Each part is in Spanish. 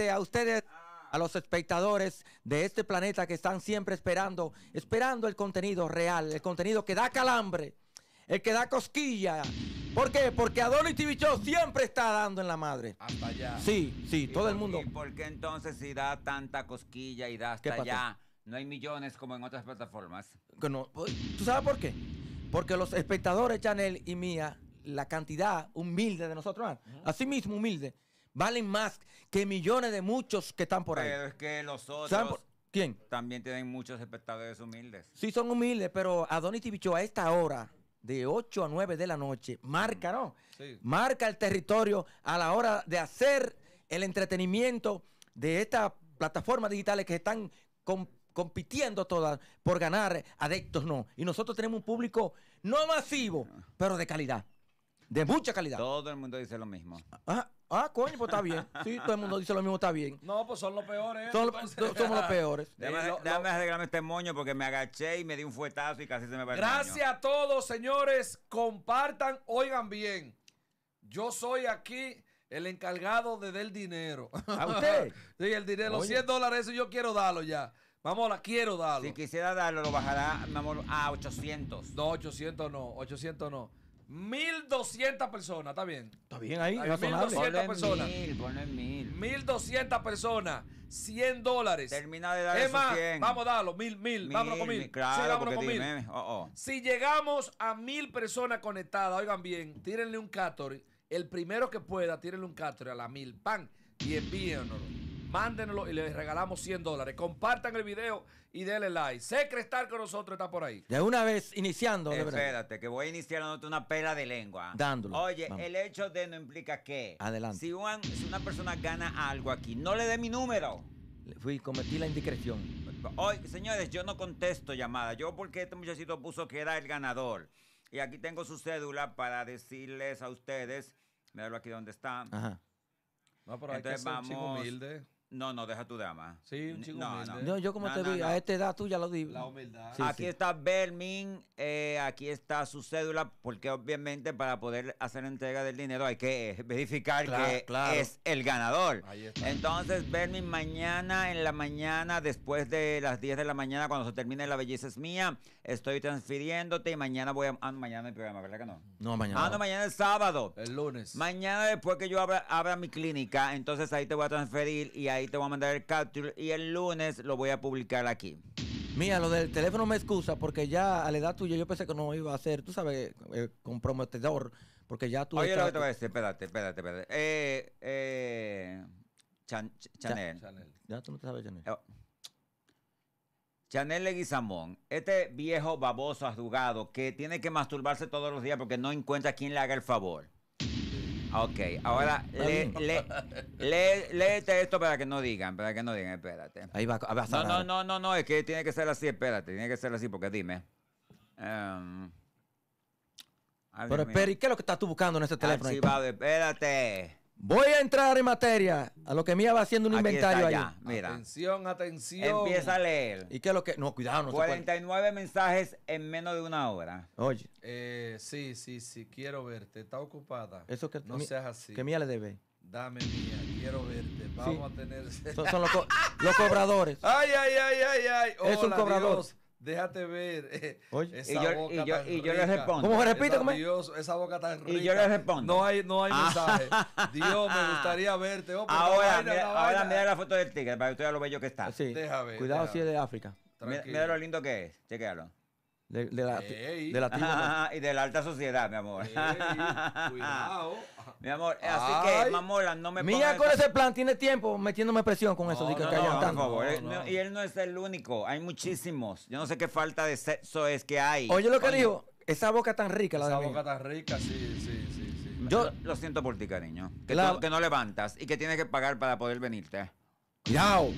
este, a ustedes, a los espectadores de este planeta que están siempre esperando, esperando el contenido real, el contenido que da calambre, el que da cosquilla. ¿Por qué? Porque Adonis TV Show siempre está dando en la madre. Hasta allá. Sí, sí, ¿Y todo el mundo. ¿Y por qué entonces si da tanta cosquilla y da ¿Qué hasta allá, no hay millones como en otras plataformas? no- ¿Tú sabes por qué? Porque los espectadores, Chanel y mía, la cantidad humilde de nosotros, ah, así mismo humilde, valen más que millones de muchos que están por ahí. Pero es que los ¿Saben por- otros ¿Quién? también tienen muchos espectadores humildes. Sí, son humildes, pero Adonis Show a esta hora, de 8 a 9 de la noche, marca, ¿no? Sí. Marca el territorio a la hora de hacer el entretenimiento de estas plataformas digitales que están com- compitiendo todas por ganar adeptos, no. Y nosotros tenemos un público no masivo, pero de calidad, de mucha calidad. Todo el mundo dice lo mismo. Ah, ah, coño, pues está bien. Sí, todo el mundo dice lo mismo, está bien. No, pues son los peores. Son- entonces. somos los peores. Déjame, Eh, lo- déjame lo- arreglarme este moño porque me agaché y me di un fuetazo y casi se me va el Gracias moño. a todos, señores. Compartan, oigan bien. Yo soy aquí el encargado de del dinero. ¿A usted? sí, el dinero. Los Oye. 100 dólares, eso yo quiero darlo ya. Vamos, la quiero darlo. Si quisiera darlo, lo bajará mi amor, a 800. No, 800 no, 800 no. 1200 personas, ¿está bien? Está bien ahí, Ay, razonable. 1200 Ponlo en personas. mil, ponlo en mil. 1200 personas, 100 dólares. Termina de dar Es esos más, 100. vamos a darlo, mil, mil, vámonos con mil. Claro, sí, vámonos con mil. dime, oh, oh. Si llegamos a mil personas conectadas, oigan bien, tírenle un Catori. El primero que pueda, tírenle un Catori a la mil, pan, y envíenoslo. Mándenlo y les regalamos 100 dólares. Compartan el video y denle like. Secre estar con nosotros está por ahí. De una vez iniciando, de verdad. Espérate, que voy a iniciar una pela de lengua. Dándolo. Oye, Vamos. el hecho de no implica que. Adelante. Si, un- si una persona gana algo aquí, no le dé mi número. Le Fui, cometí la indiscreción. Hoy, señores, yo no contesto llamadas. Yo porque este muchachito puso que era el ganador. Y aquí tengo su cédula para decirles a ustedes. Míralo aquí donde está. Ajá. No, pero hay Entonces que ser un chico vamos- humilde. No, no, deja tu dama. Sí, un chico No, humilde. no. No, yo como No, te no, vi, no. a esta edad tú ya lo di. La humildad. Sí, aquí sí. está Belmin, eh, aquí está su cédula, porque obviamente para poder hacer entrega del dinero hay que verificar Claro, que claro. es el ganador. Ahí está. Entonces, Belmin, mañana en la mañana, después de las 10 de la mañana, cuando se termine La Belleza es Mía, estoy transfiriéndote y mañana voy a... Ah, mañana el programa, ¿verdad que no? No, mañana. Ah, no, mañana es sábado. El lunes. Mañana después que yo abra, abra mi clínica, entonces ahí te voy a transferir y ahí te voy a mandar el capture y el lunes lo voy a publicar aquí. Mira, lo del teléfono me excusa porque ya a la edad tuya yo pensé que no iba a ser, tú sabes, eh, comprometedor. Porque ya tú. Oye, lo que estás- te voy a decir, espérate, espérate, espérate. Eh, eh, Chan- Ch- Chanel. Chanel. Ya tú no te sabes, Chanel. Eh, Chanel Leguizamón, este viejo baboso arrugado que tiene que masturbarse todos los días porque no encuentra quien le haga el favor. Ok, ahora Está le, le- lee- léete esto para que no digan, para que no digan, espérate. Ahí va, va a No, no, no, no, no, es que tiene que ser así, espérate, tiene que ser así porque dime. Em, ay, Pero Dios mío. espera, ¿y qué es lo que estás tú buscando en ese teléfono? Archivado, espérate. Voy a entrar en materia a lo que Mía va haciendo un Aquí inventario está ahí. ya, mira. Atención, atención. Empieza a leer. ¿Y qué es lo que.? No, cuidado, no se puede. 49 mensajes en menos de una hora. Oye, Eh, sí, sí, sí, quiero verte. ¿Está ocupada? eso que. No seas así. Que Mía le debe. Dame mía, quiero verte. Vamos a tener... Son, son los, co- los cobradores. Ay, ay, ay, ay, ay. Es un Hola, cobrador. Dios, déjate ver. eh, Oye. Esa Y yo- boca y yo- tan y yo le rica. respondo. ¿Cómo se repite? Esa, ¿Cómo es? Dios, esa boca tan rica. Y yo le respondo. No hay, no hay Ah. mensaje. Dios, me gustaría verte. Oh, Ahora, vaina, mira, ahora vaina. mira la foto del tigre para que tú veas lo bello que está. Sí. Deja ver, Cuidado si es de África. Mira, Tranquilo. mira lo lindo que es. Chequéalo. De, de la, de la y de la alta sociedad, mi amor. Ey, cuidado. mi amor, así Ay. que, mamora, no me Mía pongas con ese plan tiene tiempo metiéndome presión con eso. No, di que no, que no, hayan por favor. Él y él no es el único. Hay muchísimos. Yo no sé qué falta de sexo es que hay. Oye lo que Coño, dijo, esa boca tan rica la Esa de boca tan rica, sí, sí, sí, sí. Yo- Lo, siento por ti, cariño. Que, La- tú- que no levantas y que tienes que pagar para poder venirte. Cuidado.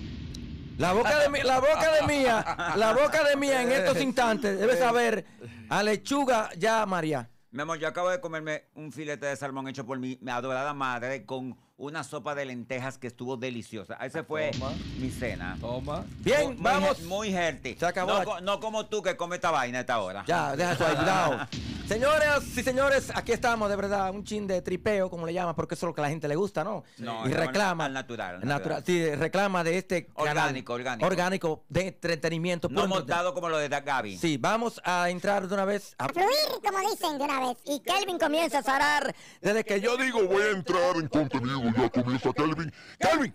La boca de mi- la boca de Mía, la boca de Mía en estos instantes debe saber a lechuga ya María. Mi amor, yo acabo de comerme un filete de salmón hecho por mi, mi adorada madre con una sopa de lentejas que estuvo deliciosa. Esa fue Toma. mi cena. Toma. Bien, Muy- vamos. Muy healthy. Se acabó No, la- co- no como tú que comes esta vaina a esta hora. Ya, deja eso ahí, cuidado. Señoras y señores, aquí estamos, de verdad, un chin de tripeo, como le llaman, porque eso es lo que a la gente le gusta, ¿no? No, y reclama. al natural, al natural, natural. sí, reclama de este canal Orgánico, orgánico. orgánico de entretenimiento. No montado como lo de Gaby. Sí, vamos a entrar de una vez a A fluir, como dicen de una vez. Y Kelvin comienza a zarar. Desde que yo digo, Voy a entrar en contenido, ya comienza Kelvin. Kelvin,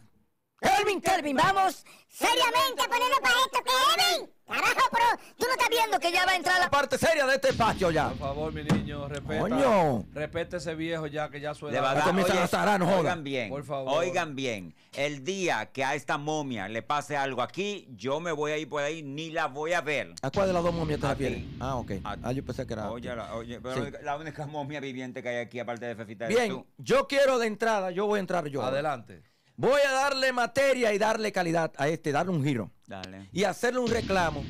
Kelvin, Kelvin, vamos seriamente a ponerlo para esto, Kelvin. Carajo, pero tú no estás viendo que ya va a entrar la parte seria de este espacio ya. Por favor, mi niño, respeta. Coño. Respeta ese viejo ya que ya suena. verdad, comienzan oye, a zarar, no oigan bien, Por favor. oigan bien. El día que a esta momia le pase algo aquí, yo me voy a ir por ahí, ni la voy a ver. ¿A cuál de las dos momias te refieres? Ah, ok. A- Ah, yo pensé que era. Oye, la, oye, pero Sí. la única momia viviente que hay aquí, aparte de Fefita, Bien, tú. yo quiero de entrada, yo voy a entrar yo. Adelante. Voy a darle materia y darle calidad a este, darle un giro. Dale. y hacerle un reclamo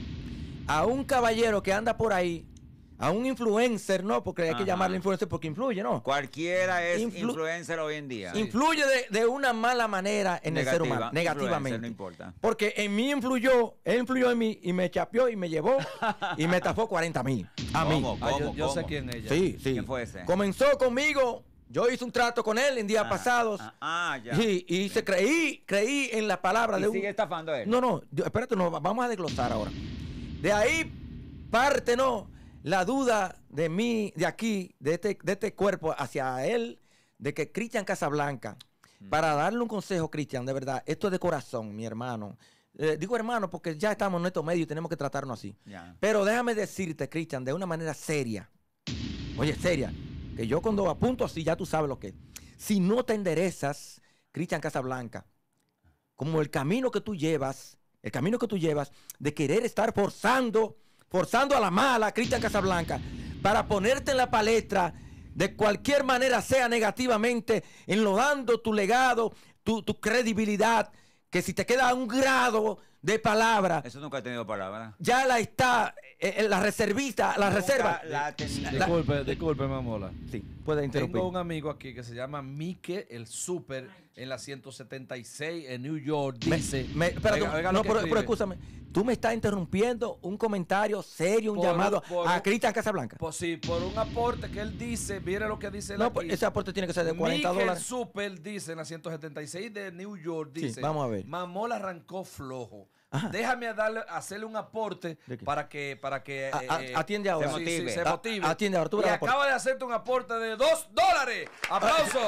a un caballero que anda por ahí, a un influencer, ¿no? Porque hay que Ajá. llamarle influencer porque influye, ¿no? Cualquiera es Influ- influencer hoy en día. Influye de, de una mala manera en el ser humano, negativamente. no importa. Porque en mí influyó, él influyó en mí y me chapeó y me llevó y me tafó 40 mil. A mí. ¿Cómo? Ah, yo ¿Cómo? yo sé quién es ella. Sí, sí. ¿Quién fue ese? Comenzó conmigo, yo hice un trato con él en días Ah, pasados. Ah, ah, ya. y y se creí, creí en la palabra ¿Y de un, sigue estafando él? No, no, espérate, no, vamos a desglosar ahora. De ahí parte, ¿no? La duda de mí, de aquí, de este, de este cuerpo hacia él, de que Cristian Casablanca, Mm. para darle un consejo, Cristian, de verdad, esto es de corazón, mi hermano. Eh, digo hermano porque ya estamos en estos medios y tenemos que tratarnos así. Ya. Pero déjame decirte, Cristian, de una manera seria. Oye, seria. Que yo cuando apunto así, ya tú sabes lo que es. Si no te enderezas, Cristian Casablanca, como el camino que tú llevas, el camino que tú llevas de querer estar forzando, forzando a la mala, Cristian Casablanca, para ponerte en la palestra de cualquier manera, sea negativamente, enlodando tu legado, tu, tu credibilidad, que si te queda un grado de palabra, Eso nunca ha tenido palabra. ya la está, eh, eh, la reservista, la Nunca reserva. La Disculpe, disculpe, mamola. Sí, puede interrumpir. Tengo un amigo aquí que se llama Mike el Super en la 176 en New York. Dice. me- espérate, Oiga- oiga lo no, pero, pero escúchame. Tú me estás interrumpiendo un comentario serio, un Por- llamado por- a Cristian Casablanca. Pues sí, por un aporte que él dice, mire lo que dice él No, aquí. pues, ese aporte tiene que ser de 40 Mike el dólares. Super dice en la 176 de New York, Sí, dice, vamos a ver. Mamola arrancó flojo. Ajá. Déjame darle, hacerle un aporte para que, para que A- a- eh, atiende ahora. sí, sí, Se motive. se A- motive. atiende ahora, tú y acaba de hacerte un aporte de dos dólares. ¡Aplauso!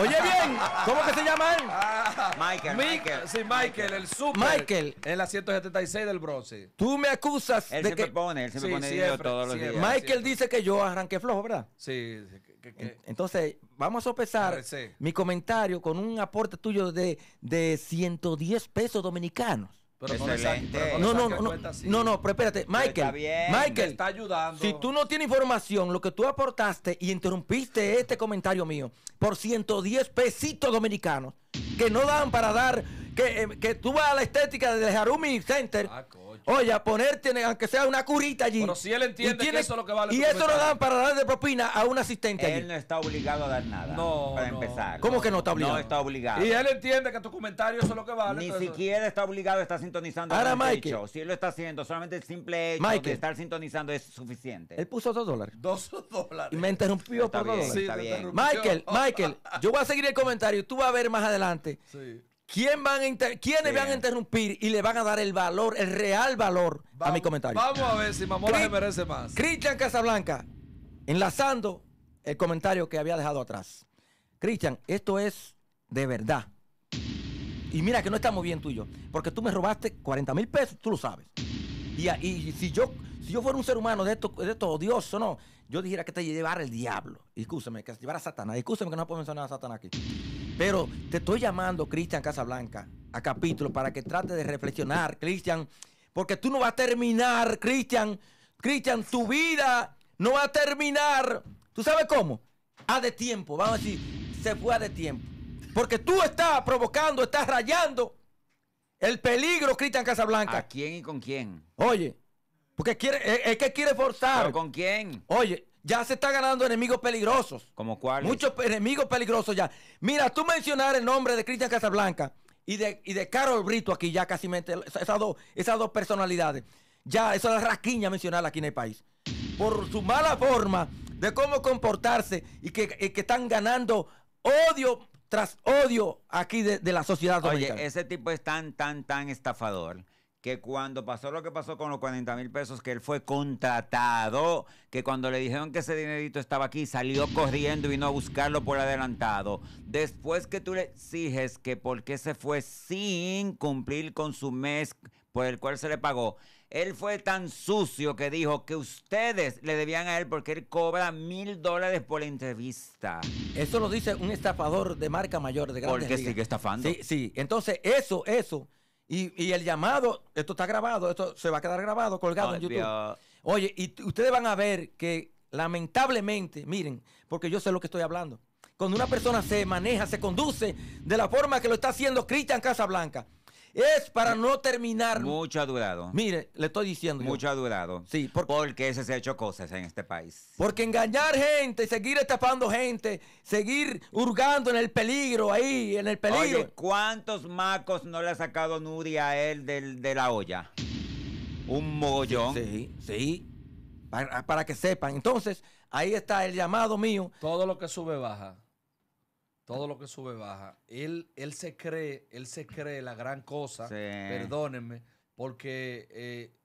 Oye bien, ¿cómo que se llama él? Ah, Michael, Mick- Michael. Sí, Michael, el super. Michael. En la 176 del bronce. Tú me acusas Él de siempre que pone, él siempre Sí, pone siempre, todos los días. Michael siempre. dice que yo arranqué flojo, ¿verdad? Sí, sí, que- que- que- Entonces, vamos a sopesar mi comentario con un aporte tuyo de, de 110 pesos dominicanos. Pero Excelente. No, no, no, no, no, no, pero espérate, Michael, está bien, Michael, está ayudando. Si tú no tienes información, lo que tú aportaste y interrumpiste este comentario mío por 110 pesitos dominicanos que no dan para dar, que, eh, que tú vas a la estética de Harumi Center, Ah. Oye, a ponerte, aunque sea una curita allí. Pero si él entiende y que eso es lo que vale Y eso no comentario. dan para dar de propina a un asistente Él allí. no está obligado a dar nada. No, Para no. empezar. ¿Cómo que no está obligado? No está obligado. Y él entiende que tu comentario eso es lo que vale. Ni entonces- siquiera está obligado a estar sintonizando Ahora, show. Si él lo está haciendo, solamente el simple hecho Michael. de estar sintonizando es suficiente. Él puso dos dólares. Dos dólares. Y me interrumpió Está por dos dólares. Sí, está bien. Michael, Michael, yo voy a seguir el comentario. Tú vas a ver más adelante Sí. Quién van a inter- quiénes van a interrumpir y le van a dar el valor, el real valor a mi comentario. Vamos a ver si Mamola se merece más. Cristian Casablanca, enlazando el comentario que había dejado atrás. Cristian, esto es de verdad. Y mira que no estamos bien tú y yo, porque tú me robaste 40 mil pesos, tú lo sabes. Y, a- y si yo si yo fuera un ser humano de esto, de esto odioso, no, yo dijera que te llevara el diablo. Excúsame, que te llevara Satanás. Excúsame que no puedo mencionar a Satanás aquí. Pero te estoy llamando, Cristian Casablanca, a capítulo para que trate de reflexionar, Cristian, porque tú no vas a terminar, Cristian. Cristian, tu vida no va a terminar. ¿Tú sabes cómo? A de tiempo, vamos a decir, se fue a de tiempo. Porque tú estás provocando, estás rayando el peligro, Cristian Casablanca. ¿A quién y con quién? Oye, porque quiere, es, es que quiere forzar. ¿Pero con quién? Oye, ya se está ganando enemigos peligrosos. ¿Como cuál? Muchos enemigos peligrosos ya. Mira, tú mencionar el nombre de Cristian Casablanca y de, y de Carol Brito aquí ya casi mente, esas dos, esas dos personalidades. Ya, eso es rasquiña mencionarla aquí en el país. Por su mala forma de cómo comportarse y que, y que están ganando odio tras odio aquí de, de la sociedad dominicana. Oye, ese tipo es tan, tan, tan estafador que cuando pasó lo que pasó con los 40 mil pesos, que él fue contratado, que cuando le dijeron que ese dinerito estaba aquí, salió corriendo y vino a buscarlo por adelantado. Después que tú le exiges que por qué se fue sin cumplir con su mes por el cual se le pagó, él fue tan sucio que dijo que ustedes le debían a él porque él cobra mil dólares por la entrevista. Eso lo dice un estafador de marca mayor, de grandes Porque ligas. sigue estafando. Sí, sí. Entonces, eso, eso. Y, y el llamado, esto está grabado, esto se va a quedar grabado, colgado en YouTube. Oye, y ustedes van a ver que lamentablemente, miren, porque yo sé lo que estoy hablando. Cuando una persona se maneja, se conduce de la forma que lo está haciendo Cristian Casablanca, es para no terminar. Mucho ha durado. Mire, le estoy diciendo. yo. Mucho ha durado. Sí, por- porque ese se ha hecho cosas en este país. Porque engañar gente, seguir estafando gente, seguir hurgando en el peligro ahí, en el peligro. Oye, ¿cuántos macos no le ha sacado Nuria a él del- de la olla? Un mogollón. Sí, sí. Para, para que sepan. Entonces, ahí está el llamado mío. Todo lo que sube baja. Todo lo que sube baja. Él, él se cree, él se cree la gran cosa. Sí. Perdónenme, porque eh,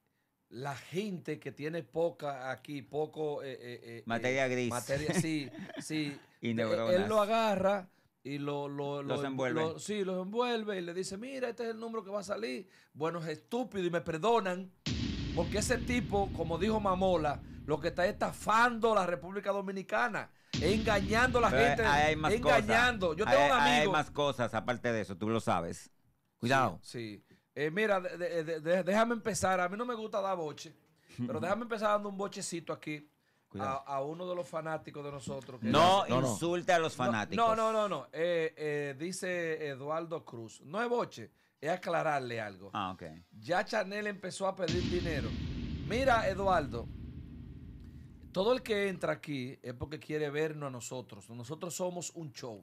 la gente que tiene poca aquí, poco eh, eh, eh, Materia eh, gris. Materia, sí, sí. Y neuronas. Él lo agarra y lo, lo, Los lo- envuelve. lo- sí, los envuelve y le dice, mira, este es el número que va a salir. Bueno, es estúpido y me perdonan. Porque ese tipo, como dijo Mamola, lo que está estafando la República Dominicana, engañando a la Pero gente, hay más engañando. cosas. Yo tengo Ahí- un amigo. hay más cosas aparte de eso, tú lo sabes. Cuidado. Sí. Eh, mira, de- de- de- de- déjame empezar. A mí no me gusta dar boche, pero déjame empezar dando un bochecito aquí a, uno de los fanáticos de nosotros. que No, no, no. insulte a los fanáticos. No, no, no, no. Eh, eh, dice Eduardo Cruz. No es boche, es aclararle algo. Ah, ok. Ya Chanel empezó a pedir dinero. Mira, Eduardo, todo el que entra aquí es porque quiere vernos a nosotros. Nosotros somos un show.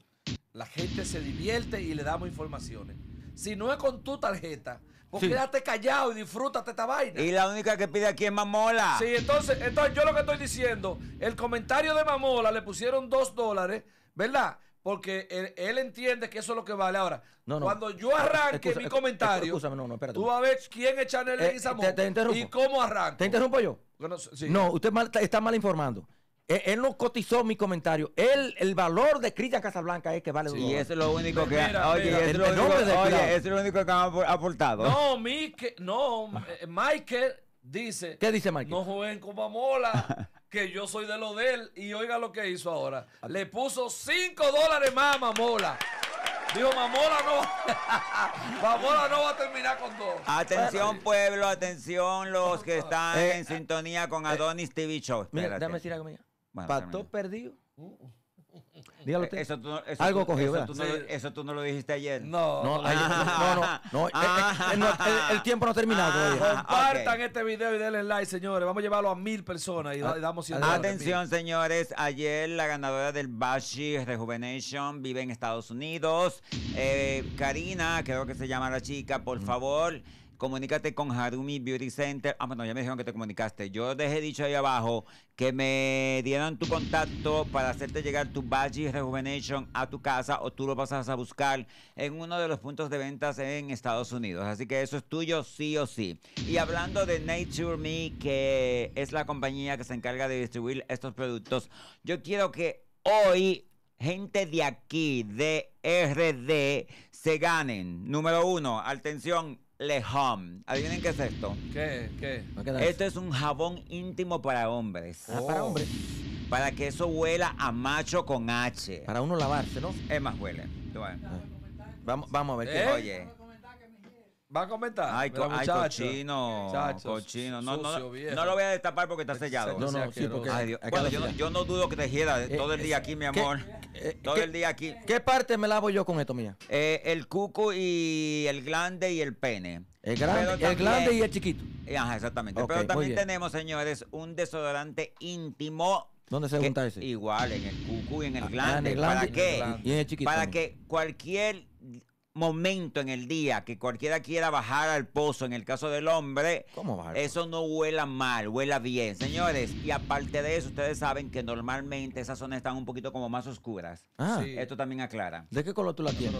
La gente se divierte y le damos informaciones. Si no es con tu tarjeta, pues Sí. quédate callado y disfrútate esta vaina. Y la única que pide aquí es Mamola. Sí, entonces, entonces yo lo que estoy diciendo, el comentario de Mamola le pusieron dos dólares, ¿verdad? Porque él, él entiende que eso es lo que vale. Ahora, No, no. cuando yo arranque Excusa- mi comentario, no, tú vas a ver quién es Chanel Eh, te interrumpo. y cómo arranco. ¿Te interrumpo yo? Bueno, sí. No, usted mal- está mal informando. Él, él no cotizó mi comentario. Él, el valor de Cristian Casablanca es que vale dos Y dólares. eso es lo único que. Oye, eso es lo único, nombre de oye, cuidado. eso es lo único que han apor- aportado. No, Mike, no, eh, Michael dice, ¿Qué dice Michael? no jueguen con Mamola, que yo soy de lo de él. Y oiga lo que hizo ahora. Le puso 5 dólares más a Mamola. Dijo, Mamola no, Mamola no va a terminar con dos. Atención, pueblo, atención, los que están Eh, en sintonía con Adonis TV Show. Mira, Espérate. déjame decir algo, mía. Bueno, Pato termina. perdido. Dígalo usted. Eso tú, no- eso Algo tú- cogió, eso ¿verdad? tú no Sí. eso tú no lo dijiste ayer. No, No, no, ay, no, no, no, no, no, el, el tiempo no ha terminado todavía. Ah, Compartan este video y denle like, señores. Vamos a llevarlo a mil personas y, y damos 100 dólares. Atención, señores. Ayer la ganadora del Bashi Rejuvenation vive en Estados Unidos. Eh, Karina, creo que se llama la chica, por favor. Comunícate con Harumi Beauty Center. Ah, bueno, ya me dijeron que te comunicaste. Yo dejé dicho ahí abajo que me dieran tu contacto para hacerte llegar tu Bashi Rejuvenation a tu casa o tú lo pasas a buscar en uno de los puntos de ventas en Estados Unidos. Así que eso es tuyo sí o sí. Y hablando de Nature Me, que es la compañía que se encarga de distribuir estos productos, yo quiero que hoy gente de aquí, de RD, se ganen. Número uno, atención, Le Home. ¿Adivinen qué es esto? ¿Qué? ¿Qué? Esto es un jabón íntimo para hombres. Ah, para hombre. Para que eso huela a macho con H. Para uno lavarse, ¿no? Es más huele. Ves. Vamos, vamos a ver. ¿Eh? qué- Oye. ¿Va a comentar? Ay, co- ay, cochino. Cochino. No, sucio, no, no lo voy a destapar porque está sellado. No, no, sí, porque. Ay, Dios. Bueno, yo no, yo no dudo que te quiera Eh, todo el eh, día aquí, mi ¿qué- amor. eh, todo el día aquí. ¿Qué parte me lavo yo con esto, mía? Eh, el cuco y el glande y el pene. El grande, el también- grande y el chiquito. Eh, Ajá, exactamente. Pero también tenemos, señores, un desodorante íntimo. ¿Dónde se junta ese? Igual, en el cucu y en el Ah, glande. en el glande ¿Para y- qué? Y en el chiquito. Para que cualquier momento en el día que cualquiera quiera bajar al pozo, en el caso del hombre, eso no huela mal, huela bien. Señores, y aparte de eso, ustedes saben que normalmente esas zonas están un poquito como más oscuras. Ah, Sí. Esto también aclara. ¿de qué color tú la tienes?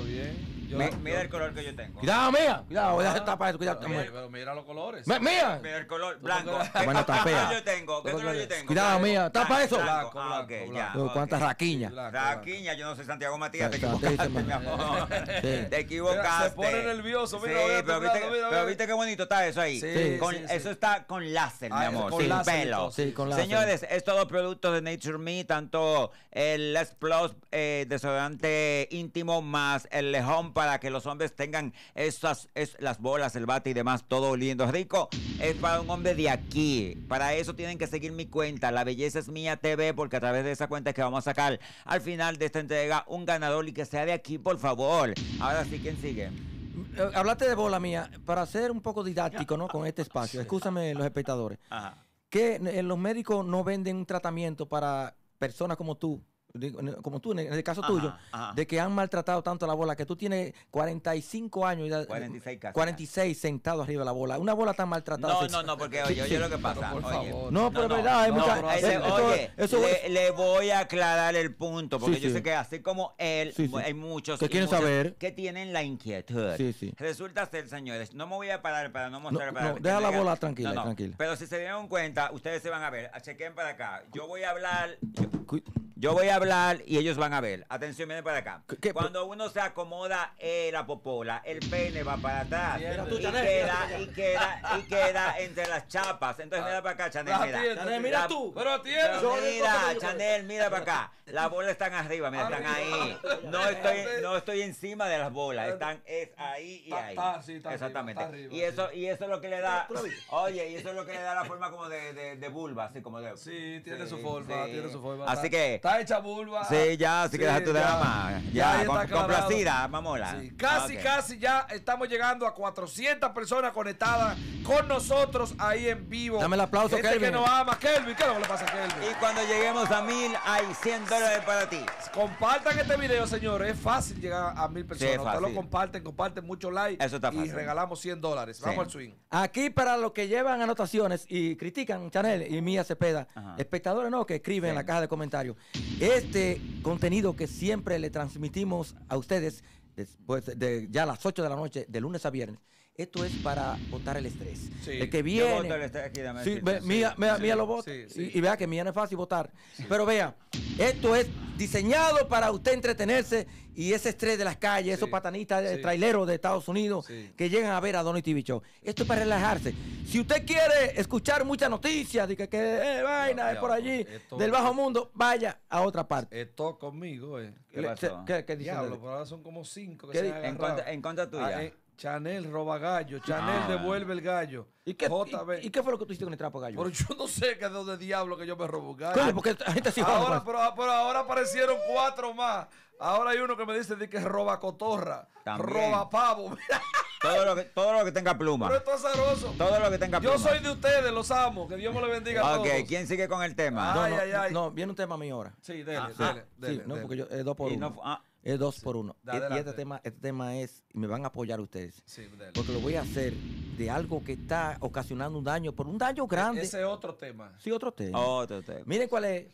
Pero bien. Yo- Mi- yo- mira el color que yo tengo. Cuidado, mía. Cuidado, deja de tapar eso. Cuidado. pero, mira, pero mira los colores. Mi- Mía. Mira el color blanco. ¿Qué Bueno, está color yo tengo? ¿Qué Tú color yo tengo-? Cuidado, Blanco, mía, tapa blanco, eso. blanco. Blanco, Ah, blanco, ok, blanco. ya. Ok. ¿Cuántas raquiñas? Blanco, blanco. Raquiña, yo no soy Santiago Matías, te equivocaste, sí, mi se- amor. sí. Te equivocaste. Se pone nervioso, mira, Sí, mira, pero, mira, viste, mira, pero mira. viste qué bonito está eso ahí. Sí, Con- sí, sí. Eso está con láser, mi Ah, amor, con sin láser y pelo. todo. Sí, con láser. Señores, es todo producto de Nature Me, tanto el Les Plus eh, desodorante íntimo más el lejón para que los hombres tengan esas, es, las bolas, el bate y demás, todo oliendo rico. Es para un hombre de aquí. Para eso tienen que seguir mi cuenta, La Belleza es Mía TV, porque a través de esa cuenta es que vamos a sacar al final de esta entrega un ganador y que sea de aquí, por favor. Ahora sí, ¿quién sigue? Eh, Hablaste de bola mía. Para ser un poco didáctico, ¿no? Con este espacio. Escúchame los espectadores. Ajá. Que eh, los médicos no venden un tratamiento para personas como tú. Como tú, en el caso Ajá, tuyo, ajá. de que han maltratado tanto la bola, que tú tienes 45 años, y da- 46 casi. 46 sentado arriba de la bola. Una bola tan maltratada. No, no, no, porque oye, oye lo que pasa. por oye. No, pero es verdad, hay no, mucha- pero eso- ese- eso- oye, eso- le, le voy a aclarar el punto, porque Sí, yo sí. sé que así como él, Sí, sí. hay muchos Que quieren saber. que tienen la inquietud. Sí, sí. Resulta ser, señores, no me voy a parar para no mostrar No, para no, que deja la bola tranquila, No, no, tranquila. Pero si se dieron cuenta, ustedes se van a ver, chequen para acá. Yo voy a hablar, yo, yo voy a hablar y ellos van a ver. Atención, miren para acá. ¿Qué- qué? Cuando uno se acomoda eh, la popola, el pene va para atrás y, tú, Chanel, queda, y, queda, y queda entre las chapas. Entonces, mira para acá, Chanel, La mira. atiende, Chanel, mira tú. Pero atiende. mira, Chanel, mira para acá. Las bolas están arriba, mira, están ahí. No estoy, no estoy encima de las bolas, están es ahí y ahí. está, sí, está arriba, Exactamente. está arriba, y eso, y eso es lo que le da. Oye, y eso es lo que le da la forma como de, de, de vulva, así como de. Sí, tiene Sí, su forma, sí. tiene su forma. Así Está- que- Está hecha vulva. Sí, ya, así que deja tu ya. drama. Ya, está aclarado. complacida, mamola. Sí, casi, Ok. casi ya estamos llegando a 400 personas conectadas con nosotros ahí en vivo. Dame el aplauso, Kelvin. que nos ama. Kelvin, ¿qué es lo que le pasa a Kelvin? Y cuando lleguemos a mil, hay 100 dólares para ti. Compartan este video, señores. Es fácil llegar a mil personas. es Ustedes lo comparten, comparten mucho like. Eso está Y fácil. regalamos 100 dólares. Sí. Vamos al swing. Aquí para los que llevan anotaciones y critican Chanel y Mía Cepeda, Ajá. espectadores no, que escriben en la caja de comentarios. Este contenido que siempre le transmitimos a ustedes después de ya a las 8 de la noche, de lunes a viernes, esto es para botar el estrés. Sí. El que Yo viene... voto el aquí, dame Sí, decirte. ve- Mía, Mía- sí, Mía lo vota. sí, sí. Y, y vea que Mía no es fácil votar. Pero vea, esto es diseñado para usted entretenerse y ese estrés de las calles, esos patanistas traileros de Estados Unidos que llegan a ver a Donny TV Show. Esto es para relajarse. Si usted quiere escuchar muchas noticias de que, que eh, vaina es por allí, esto- del bajo mundo, vaya a otra parte. Esto conmigo, eh. ¿Qué? ¿Qué, qué de- Diablo, pero ahora son como cinco que ¿Qué se han en contra, en contra tuya. Ah, eh, Chanel roba gallo. Chanel Ah. devuelve el gallo. ¿Y qué, JB. y- y qué fue lo que tú hiciste con el trapo gallo? Pero yo no sé qué de dónde diablo que yo me robo un gallo. Coño, porque la gente sí ahora, eso. pero, pero ahora aparecieron cuatro más. Ahora hay uno que me dice de que roba cotorra, También. roba pavo. Todo lo que, todo lo que tenga pluma. pero esto es azaroso. Todo lo que tenga pluma. Yo soy de ustedes, los amo. Que Dios me lo bendiga a Ok, todos. ¿quién sigue con el tema? No, Ay, no, ay, ay. no, viene un tema mío ahora. Sí, dele, Ah, dele, Sí, dele, no, dele. porque yo es dos por Y uno. no ah, Es dos por uno. Da- Y- y este tema, este tema es, y me van a apoyar ustedes, Sí, porque lo voy a hacer de algo que está ocasionando un daño, por un daño grande. Ese es otro tema. Sí, otro tema. otro tema. Miren cuál es,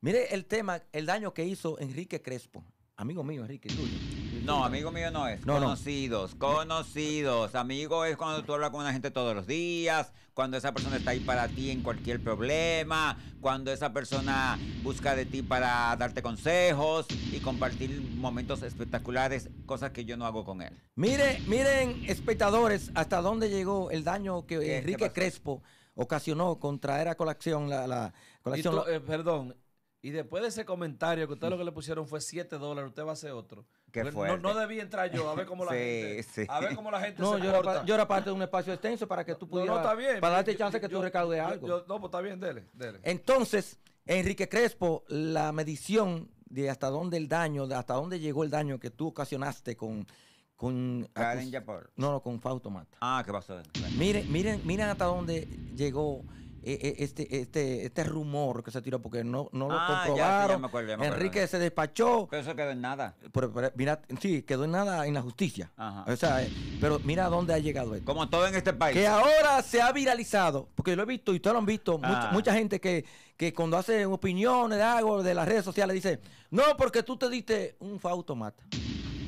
mire el tema, el daño que hizo Enrique Crespo. Amigo mío, Enrique, tuyo. No, amigo mío no es. No, no. conocidos, conocidos. Amigo es cuando tú hablas con una gente todos los días, cuando esa persona está ahí para ti en cualquier problema, cuando esa persona busca de ti para darte consejos y compartir momentos espectaculares, cosas que yo no hago con él. Mire, miren, espectadores, hasta dónde llegó el daño que qué Enrique? Crespo ocasionó con traer a colación la, la Y colación. tú- eh, perdón. Y después de ese comentario que ustedes lo que le pusieron fue 7 dólares, usted va a hacer otro. Qué Porque fuerte. No, no debía entrar yo, a ver cómo la Sí, gente. sí. A ver cómo la gente no, se yo era, porta. pa- yo era parte de un espacio extenso para que tú pudieras. no, está bien. Para darte Yo- chance que yo- tú recaudes algo. yo- no, pues está bien, dele, dele. Entonces, Enrique Crespo, la medición de hasta dónde el daño, de hasta dónde llegó el daño que tú ocasionaste con. con Karen Yapor. no, no, con Fausto Mata. Ah, ¿qué pasó? Miren, miren, miren hasta dónde llegó eh, eh, este, este, este rumor que se tiró porque no, no lo Ah, ya, sí, ya comprobaron. me acuerdo, ya me acuerdo. Enrique se despachó. Pero eso quedó en nada. Pero, pero, mira, sí, quedó en nada en la justicia. Ajá. O sea, eh, pero mira dónde ha llegado esto. Como todo en este país. Que ahora se ha viralizado, porque lo he visto y ustedes lo han visto, mucha, Ah. mucha gente que, que cuando hace opiniones de algo de las redes sociales dice, no, porque tú te diste un fautomata.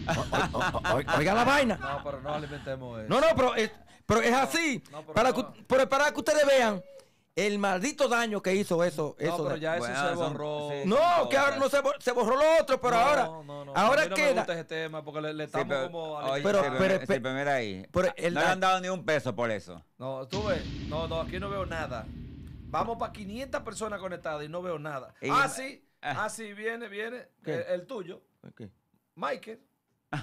O- o- o- o- Oigan la vaina. No, pero no alimentemos eso. No, no, pero es, pero es así. no, pero para, no. que, pero para que ustedes vean el maldito daño que hizo eso. No, eso pero de- ya eso Bueno, se borró. sí. no, que ahora no se, bor- se borró lo otro, pero No, ahora, no, no. ahora a mí no me queda. gusta ese tema porque le, le Sí, estamos pero, como... oye, Pero- pero- pero- pero mira ahí. pero el no le han dado ni un peso por eso. No, tú ves. No, no, aquí no veo nada. Vamos para 500 personas conectadas y no veo nada. Y- ah, sí. Ah. Ah, sí, viene, viene. ¿Qué? El, el tuyo. ¿Qué, Michael.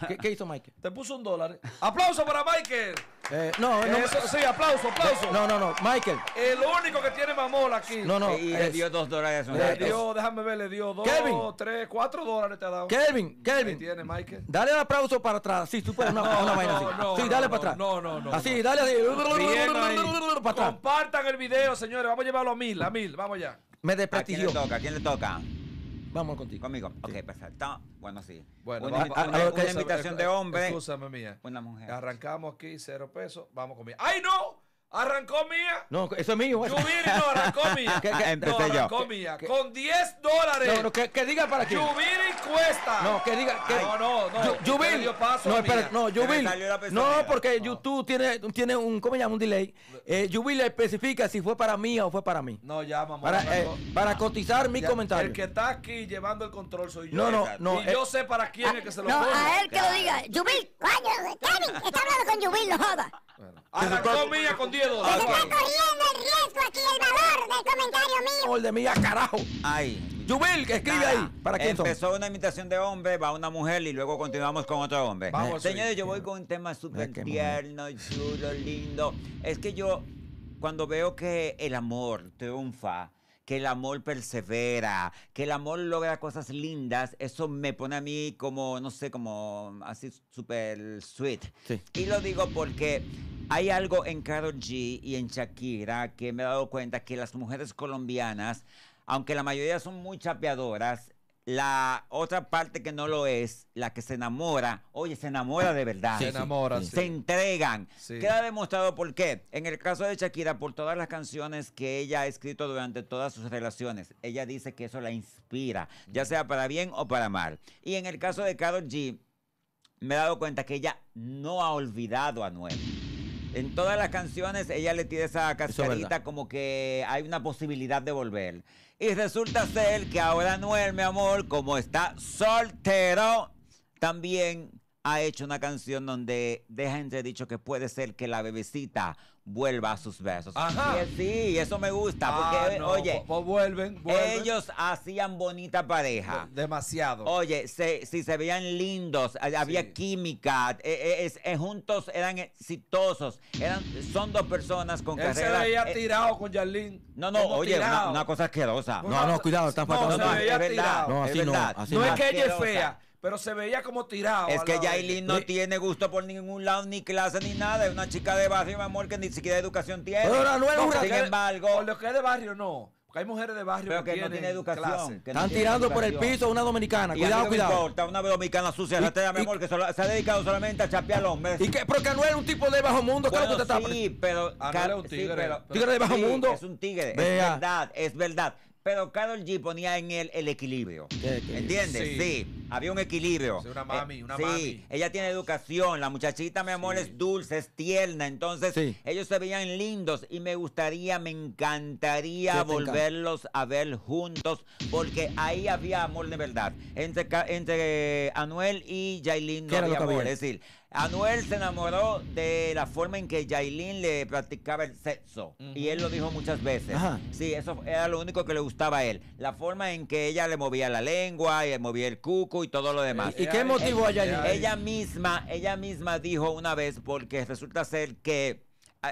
Qué- qué hizo Michael? Te puso un dólar. ¡Aplauso para Michael! Eh, no, no, Eso, sí, aplauso, aplauso. no, no, no, Michael. El único que tiene mamola aquí. No, no. y le dio dos dólares a un Le dio, déjame ver, le dio dos, Kevin. tres, cuatro dólares te ha dado. Kelvin, Ahí Kelvin. tiene, Michael. Dale el aplauso para atrás. Sí, tú puedes una, No, una vaina no, así. no, sí, dale no, para atrás. no, no, no, Así, no. dale así. Para atrás. Compartan el video, señores. Vamos a llevarlo a mil, a mil. Vamos ya. Me ¿A quién le desprestigió. toca? ¿A quién le toca? Vamos contigo. Conmigo. Ok, perfecto. Bueno, sí. Bueno, una, vamos- una- a- a- una a lo que- invitación de hombre. Excúsame, mía. Una mujer. Arrancamos aquí, cero pesos. Vamos con mía. ¡Ay, no! Arrancó mía. No, eso es mío. eso. Yubiri no arrancó mía. ¿Qué- qué- no, yo. arrancó mía. Con 10 dólares. No, no, que, que diga para quién. Yubiri cuesta. No, que diga. Que, No, no, no. Yu- Usted Yubil. le dio paso no, a espera, no, la No, porque YouTube tiene, tiene un, ¿cómo se llama? Un delay. Eh, especifica si fue para mí o fue para mí. No, ya, mamá. Para, eh, para cotizar mi Ya, comentario. El que está aquí llevando el control soy yo. No, no, no. y eh, yo sé para quién es que se lo No, a él que lo diga. Yubil, coño, Kevin, está hablando con Yubil, no joda. Arrancó mía con 10 Se dólares. está corriendo el riesgo aquí, el valor del comentario mío. el de mía, carajo. Ay. Yubil, que escribe Nada. ahí. ¿Para quién son? Empezó una invitación de hombre, va una mujer y luego continuamos con otro hombre. Vamos, Señores, sí. yo voy con un tema súper tierno, chulo, lindo. Es que yo, cuando veo que el amor triunfa, que el amor persevera, que el amor logra cosas lindas, eso me pone a mí como, no sé, como así súper sweet. Sí. Y lo digo porque hay algo en Karol G y en Shakira que me he dado cuenta que las mujeres colombianas, aunque la mayoría son muy chapeadoras, la otra parte que no lo es, la que se enamora, oye, se enamora de verdad. Se enamora, sí. Se entregan. Sí. Queda demostrado por qué. En el caso de Shakira, por todas las canciones que ella ha escrito durante todas sus relaciones, ella dice que eso la inspira, ya sea para bien o para mal. Y en el caso de Karol G, me he dado cuenta que ella no ha olvidado a Noel. En todas las canciones ella le tira esa es cascarita como que hay una posibilidad de volver. Y resulta ser que ahora Noel, mi amor, como está soltero, también ha hecho una canción donde deja entredicho que puede ser que la bebecita vuelva a sus besos. Ajá. Y es- sí, eso me gusta, Ah, porque, no, oye, pues- pues vuelven, vuelven. ellos hacían bonita pareja. Demasiado. Oye, se, si se veían lindos, ha- había Sí. química, eh, eh, es- eh, juntos eran exitosos, eran, son dos personas con Él se veía eh, tirado con Yarlín. no, no, como oye, una, una cosa asquerosa. No, no, cuidado, están No, faltando. se no, veía es verdad, tirado. No, es así no, verdad. así No no. es que ella es fea, pero se veía como tirado. Es que Yailin no tiene gusto por ningún lado, ni clase, ni nada. Es una chica de barrio, mi amor, que ni siquiera educación tiene. Pero la Noel es una- Sin embargo, Por lo que es de barrio, no. Porque hay mujeres de barrio pero que, que no tienen tiene educación. clase. que no Están tirando por el piso a una dominicana. Y a Cuidado, no cuidado. importa, una dominicana sucia, mi y- amor, que solo- se ha dedicado solamente a chapear al hombre. ¿Y qué? Porque Anuel es un tipo de bajo mundo. Claro que Bueno, usted está. sí, pero... Anuel Car- es un sí, tigre, pero- pero- Tigre de bajo sí, mundo. Es un tigre, Vea. es verdad, es verdad. Pero Carol G ponía en él el equilibrio. ¿Entiendes? Sí. Sí. había un equilibrio. Sí, una mami, Eh, una sí, mami. ella tiene educación, la muchachita, mi amor, Sí. es dulce, es tierna. Entonces, Sí. ellos se veían lindos y me gustaría, me encantaría Sí, te encanta. volverlos a ver juntos porque ahí había amor de verdad. Entre, entre Anuel y Yailin no ¿Qué era lo había amor. había? Es decir, Anuel se enamoró de la forma en que Yailin le practicaba el sexo. Y él lo dijo muchas veces. Ajá. Sí, eso era lo único que le gustaba a él. La forma en que ella le movía la lengua, y le movía el cuco y todo lo demás. ¿Y qué motivó a Yailin? Ella misma, ella misma dijo una vez, porque resulta ser que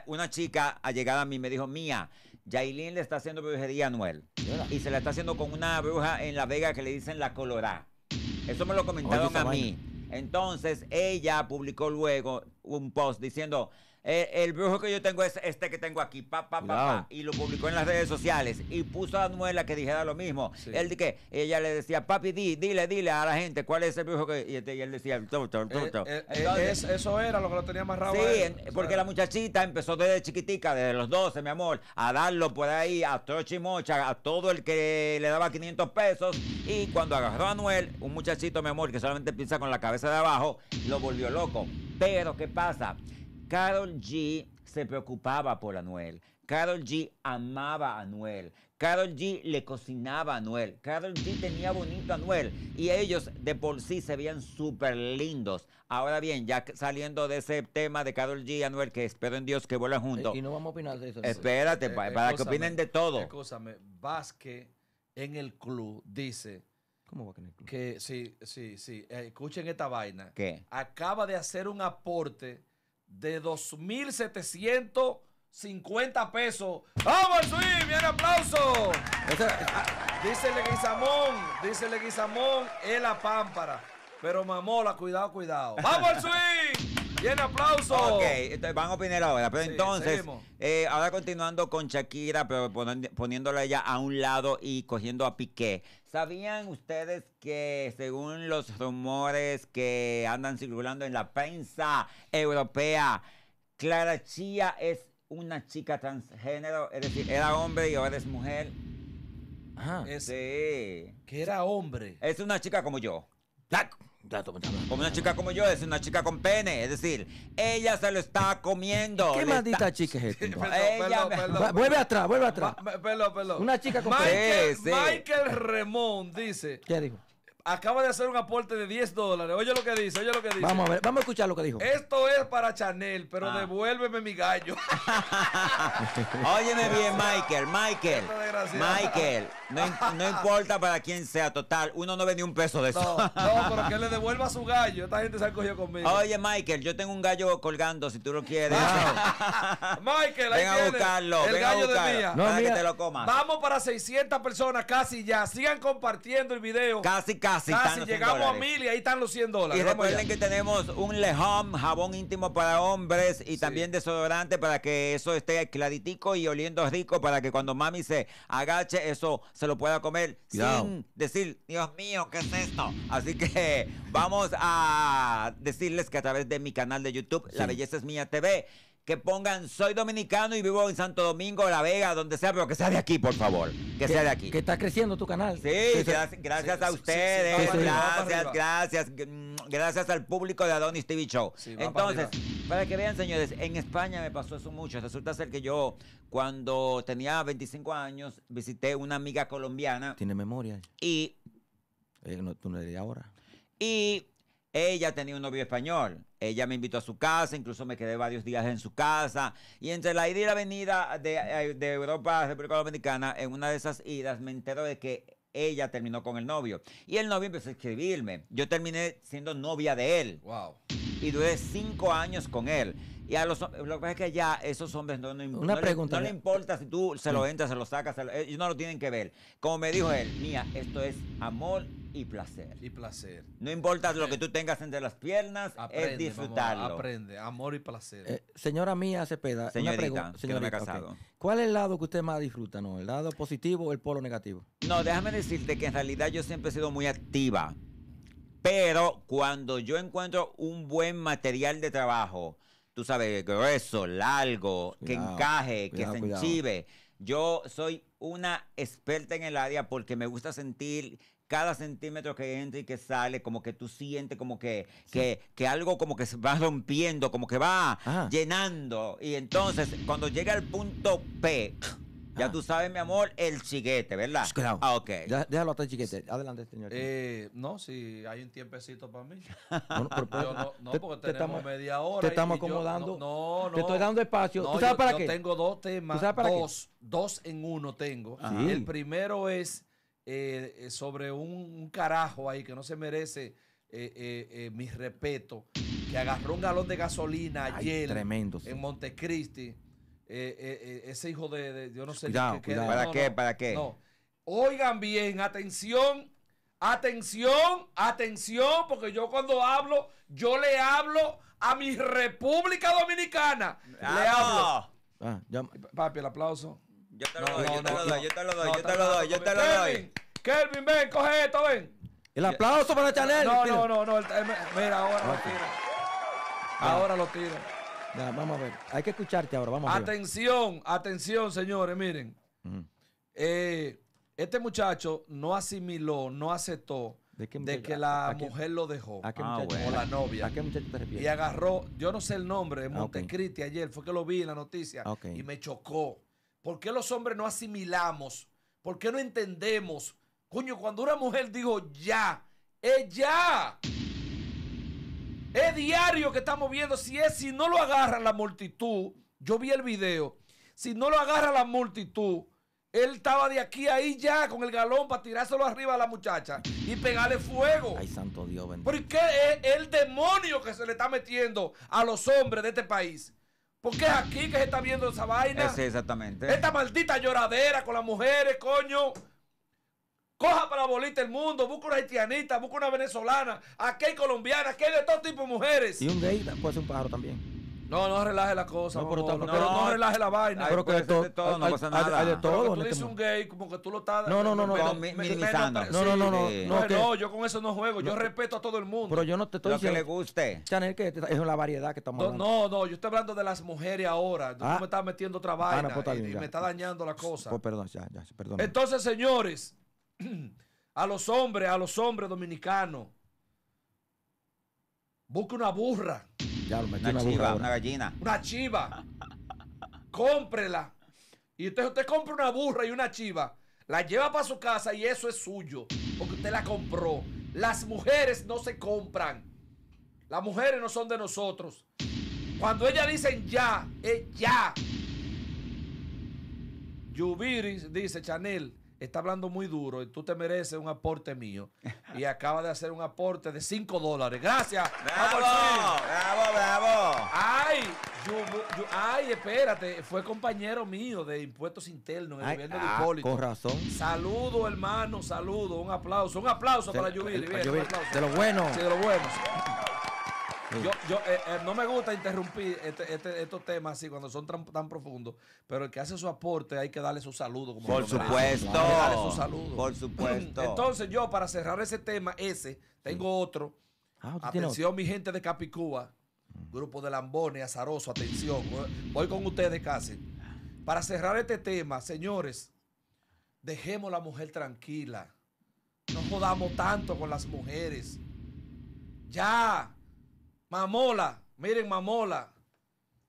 una chica allegada a mí me dijo, Mía, Yailin le está haciendo brujería a Anuel. Y se la está haciendo con una bruja en La Vega que le dicen la colorá. Eso me lo comentaron Oye, a mí. Entonces ella publicó luego un post diciendo, "Eh, el brujo que yo tengo es este que tengo aquí, pa, pa, pa, Cuidado. pa", y lo publicó en las redes sociales y puso a Anuel a que dijera lo mismo. Sí. Él de que ella le decía, papi, di, dile, dile a la gente cuál es el brujo que... Y, este- y él decía, "Tu, tu, tu, Eh, tu". eh, eh, Entonces, eso era lo que lo tenía amarrado. Sí, él. porque la muchachita empezó desde chiquitica, desde los 12, mi amor, a darlo por ahí a trocha y mocha, a todo el que le daba 500 pesos. Y cuando agarró a Anuel, un muchachito, mi amor, que solamente piensa con la cabeza de abajo, lo volvió loco. Pero, ¿qué pasa? Carol G se preocupaba por Anuel. Carol G amaba a Anuel. Carol G le cocinaba a Anuel. Carol G tenía bonito a Anuel. Y ellos de por sí se veían súper lindos. Ahora bien, ya saliendo de ese tema de Carol G y Anuel, que espero en Dios que vuelan juntos. Y no vamos a opinar de eso. Espérate, Eh, eh, para que opinen de todo. Escúchame, Vázquez en el club dice ¿Cómo va a tener club? que, sí, sí, sí, eh, escuchen esta vaina. ¿Qué? Acaba de hacer un aporte de 2.750 pesos. ¡Vamos, swing! ¡Bien aplauso! Dice Leguizamón, dice Leguizamón, es la pámpara. Pero mamola, cuidado, cuidado. ¡Vamos swing! ¡Bien aplauso! Ok, entonces van a opinar ahora. Pero Sí, entonces, eh, ahora continuando con Shakira, pero poniéndola ella a un lado y cogiendo a Piqué. ¿Sabían ustedes que según los rumores que andan circulando en la prensa europea, Clara Chía es una chica transgénero? Es decir, era hombre y ahora es mujer. Ajá. Es- Sí. Que era hombre. Es una chica como yo. Como una chica como yo, es una chica con pene. Es decir, ella se lo está comiendo. ¿Qué maldita está- chica es esta? entonces? Perdón, Ella- perdón, perdón. Va- Vuelve atrás, vuelve atrás. Ma- Perdón, perdón. Una chica con Michael, sí. Michael Remón dice, ¿Qué dijo? Acaba de hacer un aporte de 10 dólares. Oye lo que dice, oye lo que dice. Vamos a ver, vamos a escuchar lo que dijo. Esto es para Chanel, pero Ah. devuélveme mi gallo. Óyeme bien, Michael, Michael. Michael, no, im- no importa para quién sea, total, uno no ve ni un peso de eso. No, no, pero que le devuelva su gallo. Esta gente se ha cogido conmigo. Oye, Michael, yo tengo un gallo colgando si tú lo quieres. Michael, ahí ven a buscarlo, el ven a de buscarlo. mía. No, para que mira, te lo comas. Vamos para 600 personas casi ya. Sigan compartiendo el video. Casi, casi. Casi los 100 llegamos a mil y ahí están los 100 dólares. Y recuerden que tenemos un lejón, jabón íntimo para hombres y también desodorante para que eso esté claritico y oliendo rico para que cuando mami se agache eso se lo pueda comer Cuidado. sin decir, Dios mío, ¿qué es esto? Así que vamos a decirles que a través de mi canal de YouTube, La Belleza es Mía TV, que pongan soy dominicano y vivo en Santo Domingo, La Vega, donde sea, pero que sea de aquí, por favor. Que sea de aquí. Que está creciendo tu canal. Sí, Que gracias, gracias sí, a sí, ustedes, sí, gracias, gracias, mm, gracias al público de Adonis TV Show. Para Entonces, para que vean, señores, en España me pasó eso mucho. Resulta ser que yo, cuando tenía 25 años, visité una amiga colombiana Tiene memoria. y, Eh, no, tú no eres de ahora. y ella tenía un novio español. Ella me invitó a su casa, incluso me quedé varios días en su casa. Y entre la ida y la venida de, eh, de Europa a República Dominicana, en una de esas idas me entero de que ella terminó con el novio. Y el novio empezó a escribirme. Yo terminé siendo novia de él Wow. y duré cinco años con él. Y a los lo que pasa es que ya esos hombres no, no, Una no le- no le importa si tú se lo entras, se lo sacas, se lo- ellos no lo tienen que ver. Como me dijo él, mía, esto es amor y placer. Y placer. No importa lo que tú tengas entre las piernas, Aprende, es disfrutarlo. mamá, aprende. Amor y placer. Eh, señora mía Cepeda, una Señorita, pregunta. que no me he ok. casado. ¿Cuál es el lado que usted más disfruta? ¿no? ¿El lado positivo o el polo negativo? No, déjame decirte que en realidad yo siempre he sido muy activa. Pero cuando yo encuentro un buen material de trabajo, tú sabes, grueso, largo, que encaje, cuidado, que se cuidado. enchive, yo soy una experta en el área porque me gusta sentir cada centímetro que entra y que sale, como que tú sientes como que, que, que algo como que se va rompiendo, como que va Ajá. llenando. Y entonces, cuando llega al punto P, ya tú sabes, mi amor, el chiguete, ¿verdad? Cuidado. Ah, ok. Ya- déjalo hasta chiquete. Adelante, señor. Eh, no, si hay un tiempecito para mí. Bueno, pero- Yo no, no, te- porque te tenemos estamos- media hora. te y- estamos yo- acomodando. No, no. Te estoy dando espacio. No, ¿Tú sabes yo- para yo qué? tengo dos temas. ¿Tú sabes para qué? dos, dos en uno tengo. Sí. El primero es eh, sobre un, un carajo ahí que no se merece eh, eh, eh, mi respeto, que agarró un galón de gasolina Ay, ayer tremendo, sí. en Montecristi. Eh, eh, eh, ese hijo de, de- yo no sé ni Cuidado, qué- qué- cuidado. ¿Para qué? ¿Para qué? No. Oigan bien, atención Atención, atención, porque yo cuando hablo, yo le hablo a mi República Dominicana. Le hablo. ¡Vamos! Ah, ya- Papi, el aplauso. Yo te lo doy, yo te lo doy, yo te lo doy, yo te lo doy, yo te lo doy. Kelvin, ven, coge esto, ven. El aplauso para Chanel. No, no, no, no, mira, ahora lo tira. Ahora lo tira. Ya, vamos a ver. Hay que escucharte ahora. Vamos. Atención, atención, señores, miren. Eh, este muchacho no asimiló, no aceptó ¿De qué de muchacho? que la ¿A qué- mujer lo dejó. ¿A qué Ah, muchacho? O la novia. ¿A qué muchacho te refieres? Y agarró, yo no sé el nombre, Ah. Montecristi ayer, fue que lo vi en la noticia Ah, y me chocó. ¿Por qué los hombres no asimilamos? ¿Por qué no entendemos? Coño, cuando una mujer dijo ya, es ya. Es diario que estamos viendo. Si es, si no lo agarra la multitud, yo vi el video. Si no lo agarra la multitud, él estaba de aquí a ahí ya con el galón para tirárselo arriba a la muchacha y pegarle fuego. Ay, santo Dios, bendito. ¿Por qué es el demonio que se le está metiendo a los hombres de este país? Porque es aquí que se está viendo esa vaina. Ese exactamente. Esta maldita lloradera con las mujeres, coño. Coja para la bolita el mundo, busca una haitianita, busca una venezolana, aquí hay colombiana, aquí hay de todo tipo de mujeres. Y un gay puede ser un pájaro también. No, no relaje la cosa, No, pero no, no. relaje la vaina. Pero que de todo, de todo, no hay- pasa hay- nada. hay de Pero todo que tú este dices un gay, como que tú lo estás. No, no, no, no, no, minimizando. No, no, no, no, sí. no, No, que- no, yo con eso no juego. Yo No. respeto a todo el mundo. Pero yo no te estoy Lo que le diciendo. guste. Chanel, que es la variedad que estamos No, hablando. no, no, yo estoy hablando de las mujeres ahora. Tú Ah. me estás metiendo otra Ah, vaina no, pues está y- me está dañando la cosa. Pues perdón, ya, ya, perdón. Entonces, señores, a los hombres, a los hombres dominicanos, busque una burra, ya lo metí Una chiva, una gallina. una chiva, cómprela. Y usted, usted compra una burra y una chiva, la lleva para su casa y eso es suyo, porque usted la compró. Las mujeres no se compran. Las mujeres no son de nosotros. Cuando ellas dicen ya, es ya. Yubiris dice, Chanel, está hablando muy duro y tú te mereces un aporte mío. Y acaba de hacer un aporte de 5 dólares. Gracias. ¡Bravo! ¡Bravo, bravo! Ay, ay, espérate, fue compañero mío de impuestos internos en el Ay, gobierno de ah, Hipólito. con razón. Saludo, hermano, saludo, un aplauso, un aplauso para Yubiri. aplauso. De lo bueno. Sí, de lo bueno. Yo, yo eh, eh, no me gusta interrumpir este- este- estos temas así cuando son tan, tan profundos, pero el que hace su aporte hay que darle su saludo. Como Por supuesto. Hay que darle su saludo. Por supuesto. Entonces yo, para cerrar ese tema, ese, tengo otro. Ah, Atención, mi gente de Capicúa, grupo de Lambones, Azaroso, atención. Voy con ustedes casi. Para cerrar este tema, señores, dejemos la mujer tranquila. No jodamos tanto con las mujeres. Ya. Mamola, miren Mamola.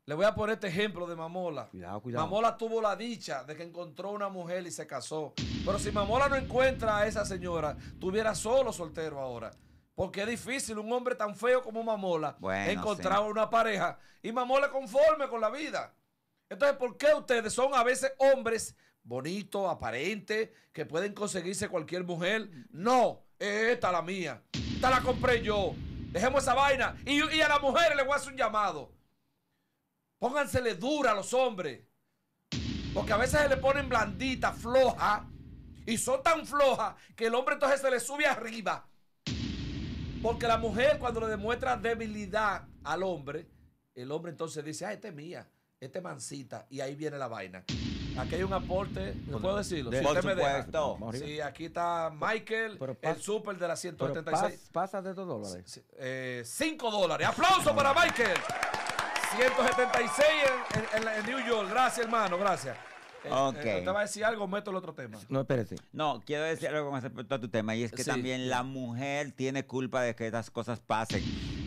Le voy a poner este ejemplo de Mamola. Cuidado, cuidado. Mamola tuvo la dicha de que encontró una mujer y se casó. Pero si Mamola no encuentra a esa señora, tuviera solo soltero ahora. Porque es difícil un hombre tan feo como Mamola Bueno, encontrar sí. una pareja y Mamola conforme con la vida. Entonces, ¿por qué ustedes son a veces hombres bonitos, aparentes, que pueden conseguirse cualquier mujer? No, es esta la mía. Esta la compré yo. Dejemos esa vaina. Y, a las mujeres les voy a hacer un llamado. Póngansele dura a los hombres. Porque a veces se le ponen blandita, floja. Y son tan flojas que el hombre entonces se le sube arriba. Porque la mujer cuando le demuestra debilidad al hombre, el hombre entonces dice, ah, esta es mía, esta es mansita. Y ahí viene la vaina. Aquí hay un aporte, ¿no puedo decirlo? de- Si Por usted me deja. Sí, aquí está Michael, Pero el super de la Pero 176. pas- pasa de dos dólares. Sí, eh, 5 dólares. Aplauso para Michael. 176 en, en- en New York. Gracias, hermano. Gracias. Eh, Ok. eh, ¿Usted va a decir algo? Meto el otro tema. No, espérese. No, quiero decir algo con respecto a tu tema, y es que Sí. también la mujer tiene culpa de que estas cosas pasen.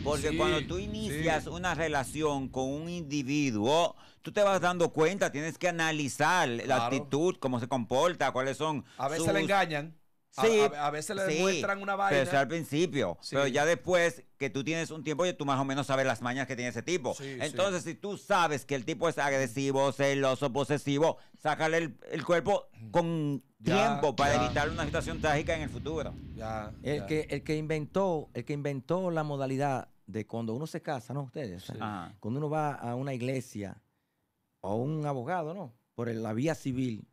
Porque Sí, cuando tú inicias sí. una relación con un individuo, tú te vas dando cuenta, tienes que analizar la actitud, cómo se comporta, cuáles son. A veces sus- le engañan. A- Sí, a, a veces le sí, demuestran una Pero vaina. eso al principio. Sí. Pero ya después que tú tienes un tiempo, ya tú más o menos sabes las mañas que tiene ese tipo. Sí, Entonces, si tú sabes que el tipo es agresivo, celoso, posesivo, sácale el, el cuerpo con Ya, tiempo para ya. evitar una situación trágica en el futuro. Ya, El ya. que, el que inventó, el que inventó la modalidad de cuando uno se casa, ¿no? Ustedes. sea. Cuando uno va a una iglesia o un abogado, ¿no? Por el- la vía civil,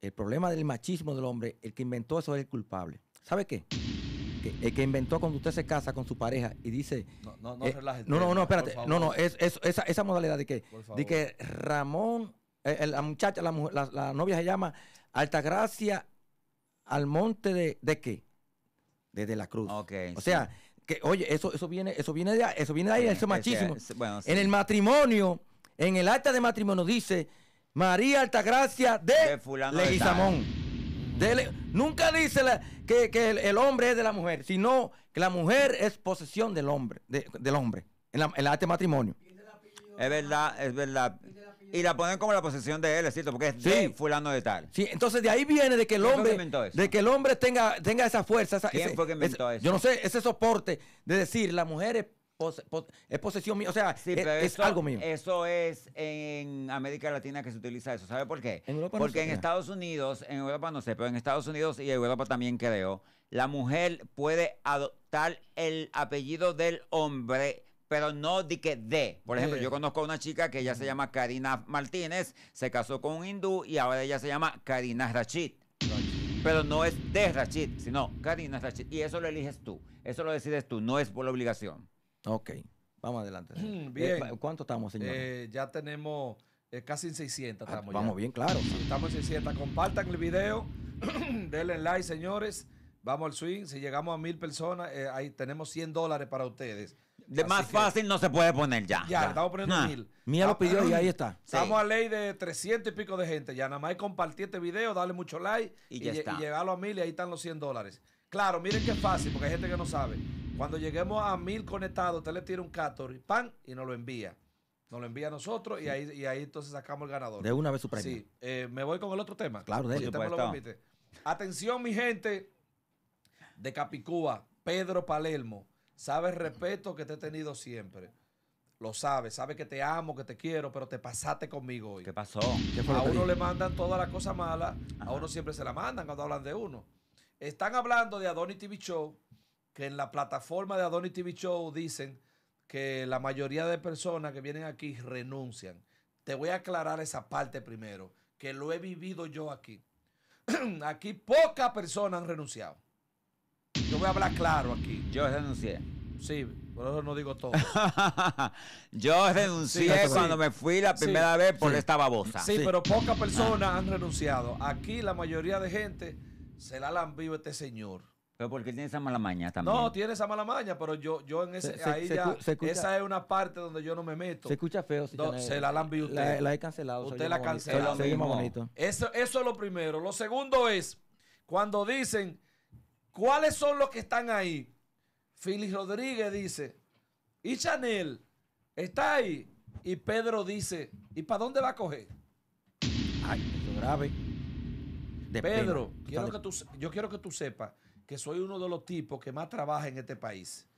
el problema del machismo del hombre, el que inventó eso es el culpable. ¿Sabe qué? Que, el que inventó cuando usted se casa con su pareja y dice... No, no, no eh, no, no, no, espérate. No, no, es, es- esa, esa modalidad de que, de que Ramón, eh, eh, la muchacha, la, mujer- la, la novia se llama Altagracia Almonte de, ¿de qué? De, de la Cruz. Ok, o sí. Que oye, eso, eso viene, eso viene de ahí, eso viene de ahí, Sí, eso es machismo. ese- bueno, En el matrimonio, en el acta de matrimonio dice María Altagracia de, De fulano Leguizamón. De Le- nunca dice la- que, que el, el hombre es de la mujer, sino que la mujer es posesión del hombre, de- del hombre, en, la, en el acta de matrimonio. Es verdad, es verdad. Y la ponen como la posesión de él, es cierto, porque es Sí. de fulano de tal. Sí, entonces de ahí viene de que el ¿Quién fue que hombre, inventó eso? de que el hombre tenga, tenga esa fuerza, esa- ¿Quién ese- fue que inventó ese- eso? Yo no sé, ese soporte de decir la mujer es, pose- po- es posesión mía, o sea, Sí, es, pero es eso, algo mío. Eso es en América Latina que se utiliza eso. ¿Sabe por qué? En Europa no Porque sé, en. Estados Unidos, en Europa no sé, pero en Estados Unidos y en Europa también creo, la mujer puede adoptar el apellido del hombre, pero no de que de. Por ejemplo, Eh. yo conozco a una chica que ella se llama Karina Martínez, se casó con un hindú y ahora ella se llama Karina Rachid. Pero no es de Rachid, sino Karina Rachid. Y eso lo eliges tú. Eso lo decides tú, no es por obligación. Ok, vamos adelante. Mm, Eh, bien. ¿Cuánto estamos, señor? Eh, ya tenemos eh, casi en 600. Ah, Estamos, vamos ya. bien, claro. Sí, estamos en 600. Compartan el video. Denle like, señores. Vamos al swing. Si llegamos a mil personas, eh, ahí tenemos 100 dólares para ustedes. De Así más que- fácil no se puede poner ya. Ya, estamos poniendo Ah. mil. Mía Ah, lo pidió y ahí está. Estamos a ley de 300 y pico de gente. Ya nada más hay compartir este video, darle mucho like Y y, ya está. y llegarlo a mil y ahí están los 100 dólares. Claro, miren qué fácil, porque hay gente que no sabe. Cuando lleguemos a mil conectados, usted le tira un Catori, pan, y nos lo envía. Nos lo envía a nosotros y ahí, y ahí entonces sacamos el ganador. De una vez su premio. Sí, eh, me voy con el otro tema. Claro, supuesto. permite. Atención, mi gente de Capicúa, Pedro Palermo. Sabe el respeto que te he tenido siempre. Lo sabe, sabe que te amo, que te quiero, pero te pasaste conmigo hoy. ¿Qué pasó? ¿Qué fue A uno le mandan todas las cosas malas, a uno siempre se la mandan cuando hablan de uno. Están hablando de Adoni TV Show, que en la plataforma de Adoni TV Show dicen que la mayoría de personas que vienen aquí renuncian. Te voy a aclarar esa parte primero, que lo he vivido yo aquí. aquí pocas personas han renunciado. Yo voy a hablar claro aquí. Yo renuncié. Sí, por eso no digo todo. Yo renuncié Sí, sí. cuando me fui la Sí, primera vez por sí. esta babosa. Sí, Sí. pero pocas personas han renunciado. Aquí la mayoría de gente se la han vivo este señor. Pero porque tiene esa mala maña también. No, tiene esa mala maña, pero yo, yo en ese, Se- se- ahí se ya, escu- se escucha- esa es una parte donde yo no me meto. Se escucha feo. si No, se la la envió usted. La, la he cancelado. se Usted la canceló. Eso, eso es lo primero. Lo segundo es cuando dicen cuáles son los que están ahí. Félix Rodríguez dice, y Chanel está ahí. Y Pedro dice, ¿y para dónde va a coger? Ay, eso es grave. De Pedro, pena. quiero que tú, yo quiero que tú sepas que soy uno de los tipos que más trabaja en este país.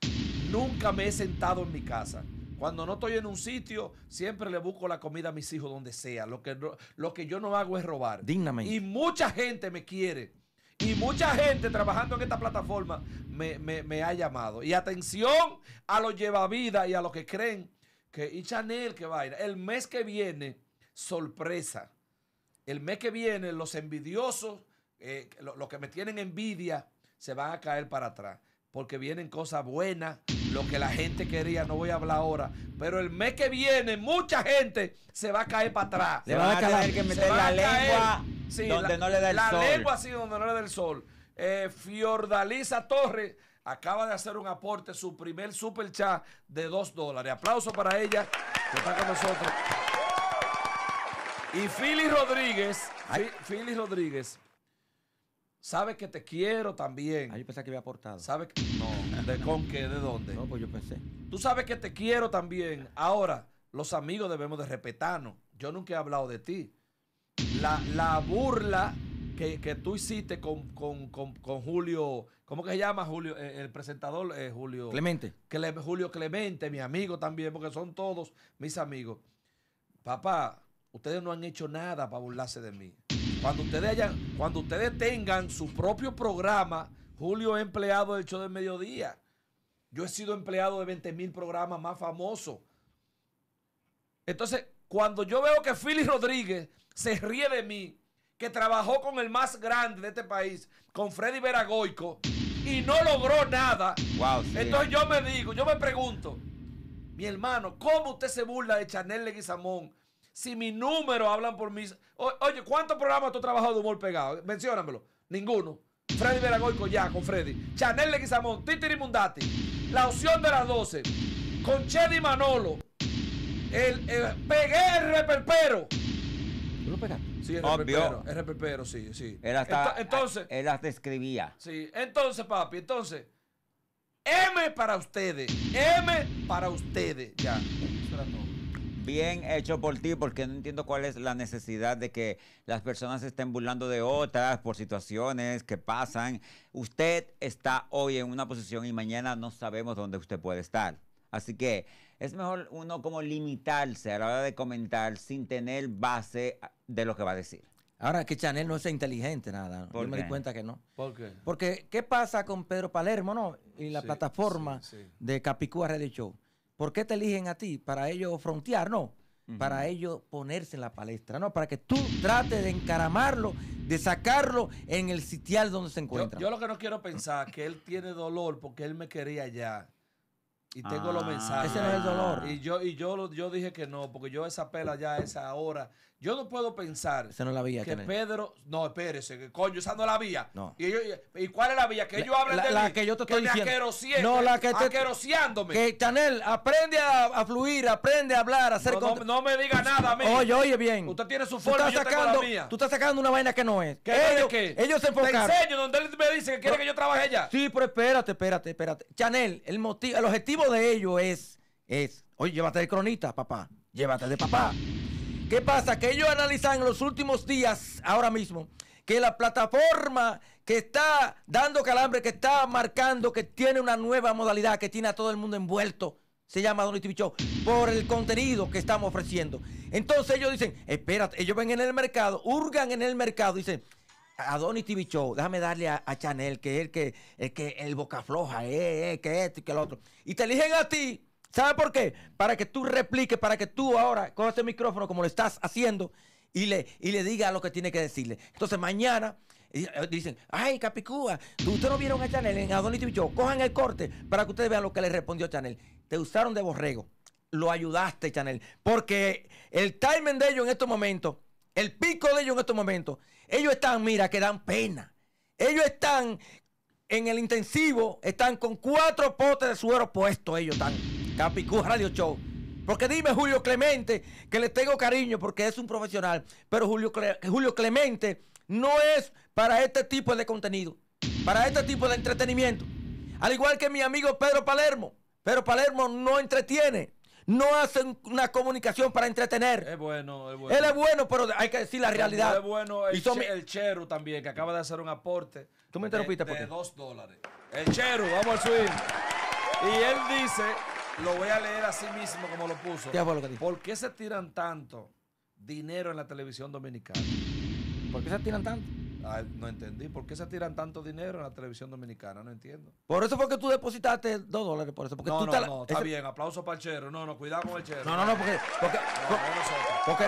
Nunca me he sentado en mi casa. Cuando no estoy en un sitio, siempre le busco la comida a mis hijos donde sea. Lo que, lo que yo no hago es robar. Dignamente. Y mucha gente me quiere. Y mucha gente trabajando en esta plataforma me, ha llamado. Y atención a los llevavidas y a los que creen que, y Chanel, que vaina. El mes que viene, sorpresa. El mes que viene, los envidiosos, eh, lo- los que me tienen envidia, se van a caer para atrás. Porque vienen cosas buenas, lo que la gente quería, no voy a hablar ahora. Pero el mes que viene, mucha gente se va a caer para atrás. Le Se van van a tener que Se meter la caer. lengua Sí, donde la- no le da el la sol. lengua sí donde no le da el sol. Eh, Fiordalisa Torres acaba de hacer un aporte, su primer super chat de 2 dólares. Aplauso para ella, que está con nosotros. Y Philly Rodríguez, Philly Rodríguez, sabe que te quiero también. Ah, yo pensaba que había aportado. ¿Sabe que, no, ¿de con qué? ¿De dónde? No, pues yo pensé. Tú sabes que te quiero también. Ahora, los amigos debemos de respetarnos. Yo nunca he hablado de ti. La, la burla que, que tú hiciste con, con- con- con Julio, ¿cómo que se llama Julio? Eh, el presentador eh, Julio. Clemente. Cle- Julio Clemente, mi amigo también, porque son todos mis amigos. Papá, ustedes no han hecho nada para burlarse de mí. Cuando ustedes hayan, cuando ustedes tengan su propio programa, Julio es empleado del show del mediodía. Yo he sido empleado de 20 mil programas más famosos. Entonces, cuando yo veo que Philly Rodríguez se ríe de mí, que trabajó con el más grande de este país, con Freddy Veragoico, y no logró nada. Wow, sí. Entonces yo me digo, yo me pregunto, mi hermano, ¿cómo usted se burla de Chanel Leguizamón si mis números hablan por mí? O- oye, ¿cuántos programas tú has trabajado de humor pegado? Menciónamelo. Ninguno. Freddy Veragoico ya con Freddy. Chanel Leguizamón, Titiri Mundati. La opción de las 12. Con Chedi Manolo. El, el- pegué el reperpero. ¿Tú lo pegaste? Sí, el Obvio. reperpero. El reperpero, sí, sí. Él hasta, Ento- entonces, él hasta escribía. Sí, entonces, papi, entonces, M para ustedes, M para ustedes, ya. Eso era todo. Bien hecho por ti, porque no entiendo cuál es la necesidad de que las personas se estén burlando de otras por situaciones que pasan. Usted está hoy en una posición y mañana no sabemos dónde usted puede estar. Así que es mejor uno como limitarse a la hora de comentar sin tener base de lo que va a decir. Ahora que Chanel no es inteligente, nada. ¿Por Yo me di cuenta que no. ¿Por qué? Porque, ¿qué pasa con Pedro Palermo, no? Y la Sí, plataforma sí, sí. de Capicúa Radio Show. ¿Por qué te eligen a ti? Para ellos frontear, no. Para ellos ponerse en la palestra, no. Para que tú trates de encaramarlo, de sacarlo en el sitial donde se encuentra. yo lo que no quiero pensar que él tiene dolor porque él me quería ya. Y tengo los Ah. mensajes. Ese no es el dolor. Y yo, y yo, yo dije que no, porque yo esa pela ya a esa hora. Yo no puedo pensar Esa no es la vía, que. Pedro. No, espérese, que coño, esa no es la vía. No. ¿Y, ellos- y cuál es la vía? Que ellos hablan la- de la mí, que yo te estoy diciendo. No, la que te-. Que Chanel, aprende a, a fluir, aprende a hablar, a hacer No, no, me diga nada a mí. Oye, oye bien. Usted tiene su Tú forma, estás yo tengo la sacando, mía. Tú estás sacando una vaina que no es. ¿Qué, ellos, qué? ellos se Te enfocaron. enseño donde él me dice que quiere que yo trabaje allá. Sí, pero espérate, espérate, espérate. Chanel, el motivo, el objetivo de ello es, es, oye, llévate de cronista, papá. Llévate de papá. ¿Qué pasa? Que ellos analizan en los últimos días, ahora mismo, que la plataforma que está dando calambre, que está marcando, que tiene una nueva modalidad, que tiene a todo el mundo envuelto, se llama Donny TV Show, por el contenido que estamos ofreciendo. Entonces ellos dicen, espérate, ellos ven en el mercado, hurgan en el mercado, dicen, a Donny TV Show, déjame darle a, Chanel, que es el que, el que el boca floja, eh, eh, que esto y que lo otro. Y te eligen a ti. ¿Sabes por qué? Para que tú repliques, para que tú ahora cojas el micrófono como lo estás haciendo y le, y le digas lo que tiene que decirle. Entonces mañana eh, dicen, ay, Capicúa, ustedes no vieron a Chanel en Adonai TV Show. Cojan el corte para que ustedes vean lo que le respondió Chanel. Te usaron de borrego. Lo ayudaste, Chanel. Porque el timing de ellos en estos momentos, el pico de ellos en estos momentos, ellos están, mira, que dan pena. Ellos están en el intensivo, están con cuatro potes de suero puestos. Ellos están. Capicú Radio Show. Porque dime, Julio Clemente, que le tengo cariño porque es un profesional, pero Julio, Cle- Julio Clemente no es para este tipo de contenido, para este tipo de entretenimiento. Al igual que mi amigo Pedro Palermo. Pedro Palermo no entretiene, no hace un- una comunicación para entretener. Es bueno, es bueno. Él es bueno, pero hay que decir la realidad. Es bueno el, Y son el Cheru también, que acaba de hacer un aporte. Tú me interrumpiste, de, ¿por de qué? dos dólares. El Cheru, vamos al swing. Y él dice, lo voy a leer así mismo como lo puso. ¿Qué fue lo que dijo? ¿Por qué se tiran tanto dinero en la televisión dominicana? ¿Por qué se tiran tanto? Ay, no entendí. ¿Por qué se tiran tanto dinero en la televisión dominicana? No entiendo. Por eso fue que tú depositaste dos dólares, por eso. Porque No, tú no, te la- no, está ese- bien. Aplauso para el Chero. No, no, cuidado con el Chero. No, no, no, porque, porque, No, nosotros. porque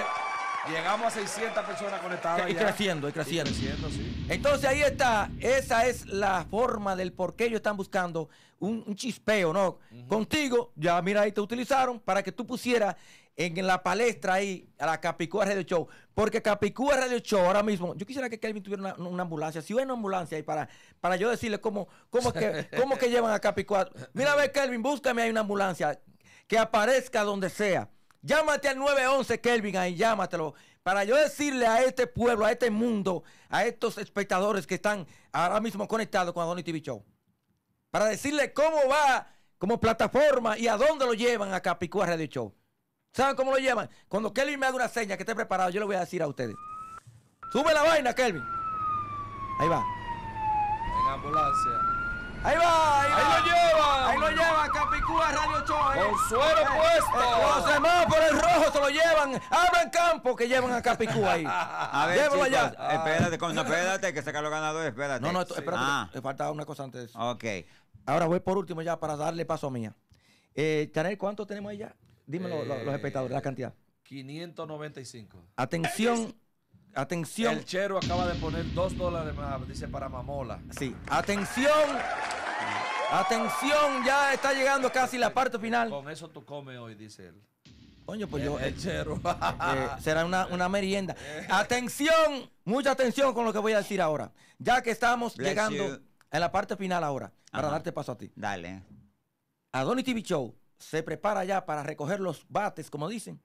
Llegamos a 600 personas conectadas. Y ya. creciendo, y creciendo. Y creciendo, sí. Entonces ahí está, esa es la forma del por qué ellos están buscando un, un chispeo, ¿no? Contigo, ya mira ahí te utilizaron para que tú pusieras en la palestra ahí a la Capicúa Radio Show. Porque Capicúa Radio Show ahora mismo, yo quisiera que Kelvin tuviera una, una ambulancia, si hubiera una ambulancia ahí para, para yo decirle cómo, cómo, que, cómo que llevan a Capicúa. Mira a ver, Kelvin, búscame ahí una ambulancia que aparezca donde sea. Llámate al 911, Kelvin, ahí, llámatelo. Para yo decirle a este pueblo, a este mundo, a estos espectadores que están ahora mismo conectados con Adonai TV Show. Para decirle cómo va como plataforma y a dónde lo llevan a Capicúa Radio Show. ¿Saben cómo lo llevan? Cuando Kelvin me haga una seña que esté preparado, yo le voy a decir a ustedes. Sube la vaina, Kelvin. Ahí va. En ambulancia. Ahí va, ahí, Ahí va. lo llevan. Ahí lo lleva Capicúa Radio Show. ahí. Con suero puesto. Los semáforos rojos se lo llevan. Abran campo que llevan a Capicúa ahí. A ver, Llévalo chicos, allá. espérate, con- no, espérate, que saca los ganadores, espérate. No, no, esto- espérate. Ah, faltaba una cosa antes de eso. ok. Ahora voy por último ya para darle paso a mía. Eh, Chanel, ¿cuánto tenemos ahí ya? Dímelo, lo- los Eh, espectadores, la cantidad. 595. Atención, atención. El chero acaba de poner dos dólares más, dice para mamola. Sí, atención. Atención, ya está llegando casi la parte final. Con eso tú comes hoy, dice él. Coño, pues yo. el, el chero. eh, será una, una merienda. Atención, mucha atención con lo que voy a decir ahora. Ya que estamos Bless llegando you. a la parte final ahora, para Ajá. darte paso a ti. Dale. Adoni TV Show se prepara ya para recoger los bates, como dicen.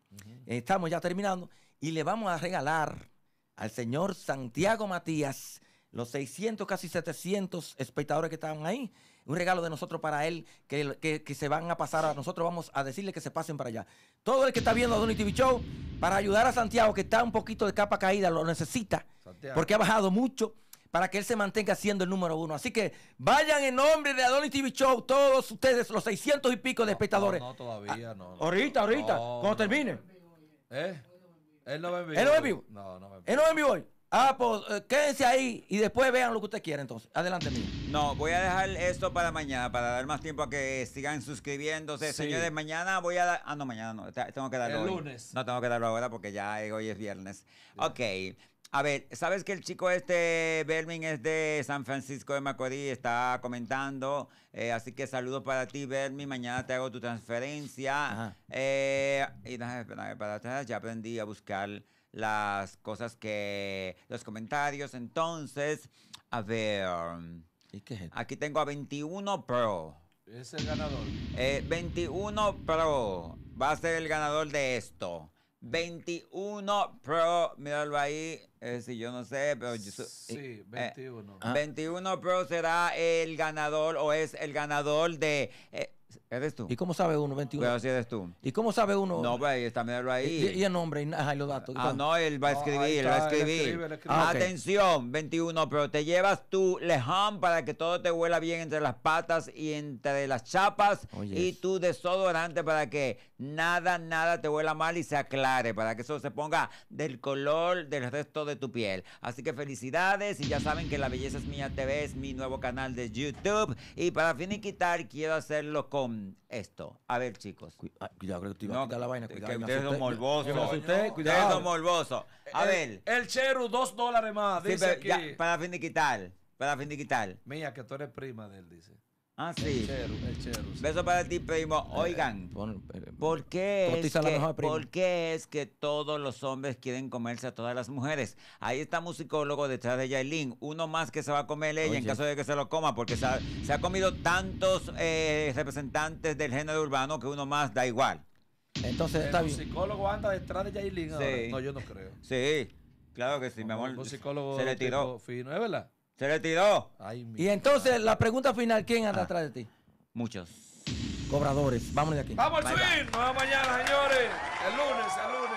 Estamos ya terminando. Y le vamos a regalar al señor Santiago Matías los 600, casi 700 espectadores que estaban ahí. Un regalo de nosotros para él, que, que- que se van a pasar a nosotros. Vamos a decirle que se pasen para allá. Todo el que está viendo Adoni TV Show, para ayudar a Santiago, que está un poquito de capa caída, lo necesita. Santiago. Porque ha bajado mucho para que él se mantenga siendo el número uno. Así que vayan en nombre de Adonis TV Show, todos ustedes, los 600 y pico de espectadores. No, no, todavía no. no. Ahorita, ahorita, No, cuando termine. ¿Eh? Él no va en vivo. ¿Él no va en vivo? No, no va en vivo. ¿Eh, no en vivo hoy? Ah, pues eh, quédense ahí y después vean lo que usted quiera entonces. Adelante, mío. No, voy a dejar esto para mañana, para dar más tiempo a que sigan suscribiéndose. Sí. Señores, mañana voy a dar... Ah, no, mañana no. te- Tengo que darlo El hoy. lunes. No, tengo que darlo ahora porque ya hoy es viernes. Ok. A ver, ¿sabes que el chico este, Belmin, es de San Francisco de Macorís? Está comentando. eh, así que saludos para ti, Belmin. Mañana te hago tu transferencia. Eh, y déjame esperar para atrás. Ya aprendí a buscar las cosas que... Los comentarios. Entonces, a ver... ¿Y qué es? Aquí tengo a 21 Pro. Es el ganador. Eh, 21 Pro va a ser el ganador de esto. 21 Pro, míralo ahí. Eh, si yo no sé, pero yo so- Sí, eh, 21. Ah. 21 Pro será el ganador o es el ganador de. eh, ¿Eres tú? ¿Y cómo sabe uno, 21? Pero si eres tú. ¿Y cómo sabe uno? No, pues ahí está, míralo ahí. y el nombre y, ajá, y los datos. Ah, no, él va a No, escribir, él va a él escribir. escribe, él escribe. Ah. Atención, 21, pero te llevas tu lejón para que todo te huela bien entre las patas y entre las chapas Oye, y tu desodorante para que nada, nada te huela mal y se aclare, para que eso se ponga del color del resto de tu piel. Así que felicidades y ya saben que La Belleza es Mía TV es mi nuevo canal de YouTube y para finiquitar quiero hacerlo con esto. A ver, chicos. Ah, Cuidado, creo que te iba a No, quitar la vaina. que Cuidado, me asusté, Ustedes cuidado. son morbosos. A ver. El chero, dos dólares más. Sí, dice pero aquí. ya, para finiquitar, para finiquitar. Mía, que tú eres prima de él, dice. Ah, El sí. chero, el chero. sí. Beso para ti, primo. Oigan, Pon- eh, ¿por qué, es que, por qué es que todos los hombres quieren comerse a todas las mujeres? Ahí está musicólogo detrás de Yailin. Uno más que se va a comer ella en caso de que se lo coma, porque se ha, se ha comido tantos eh, representantes del género urbano que uno más da igual. Entonces El está bien. musicólogo anda detrás de Yailin ahora. Sí. No, yo no creo. Sí, claro que sí, mi amor. El musicólogo Se le tiró. fino, ¿es verdad? Se le tiró. Ay, Y entonces, madre. la pregunta final, ¿quién anda Ah. atrás de ti? Muchos. Cobradores. Vámonos de aquí. Vamos al swing. Nos vemos mañana, señores. El lunes, el lunes.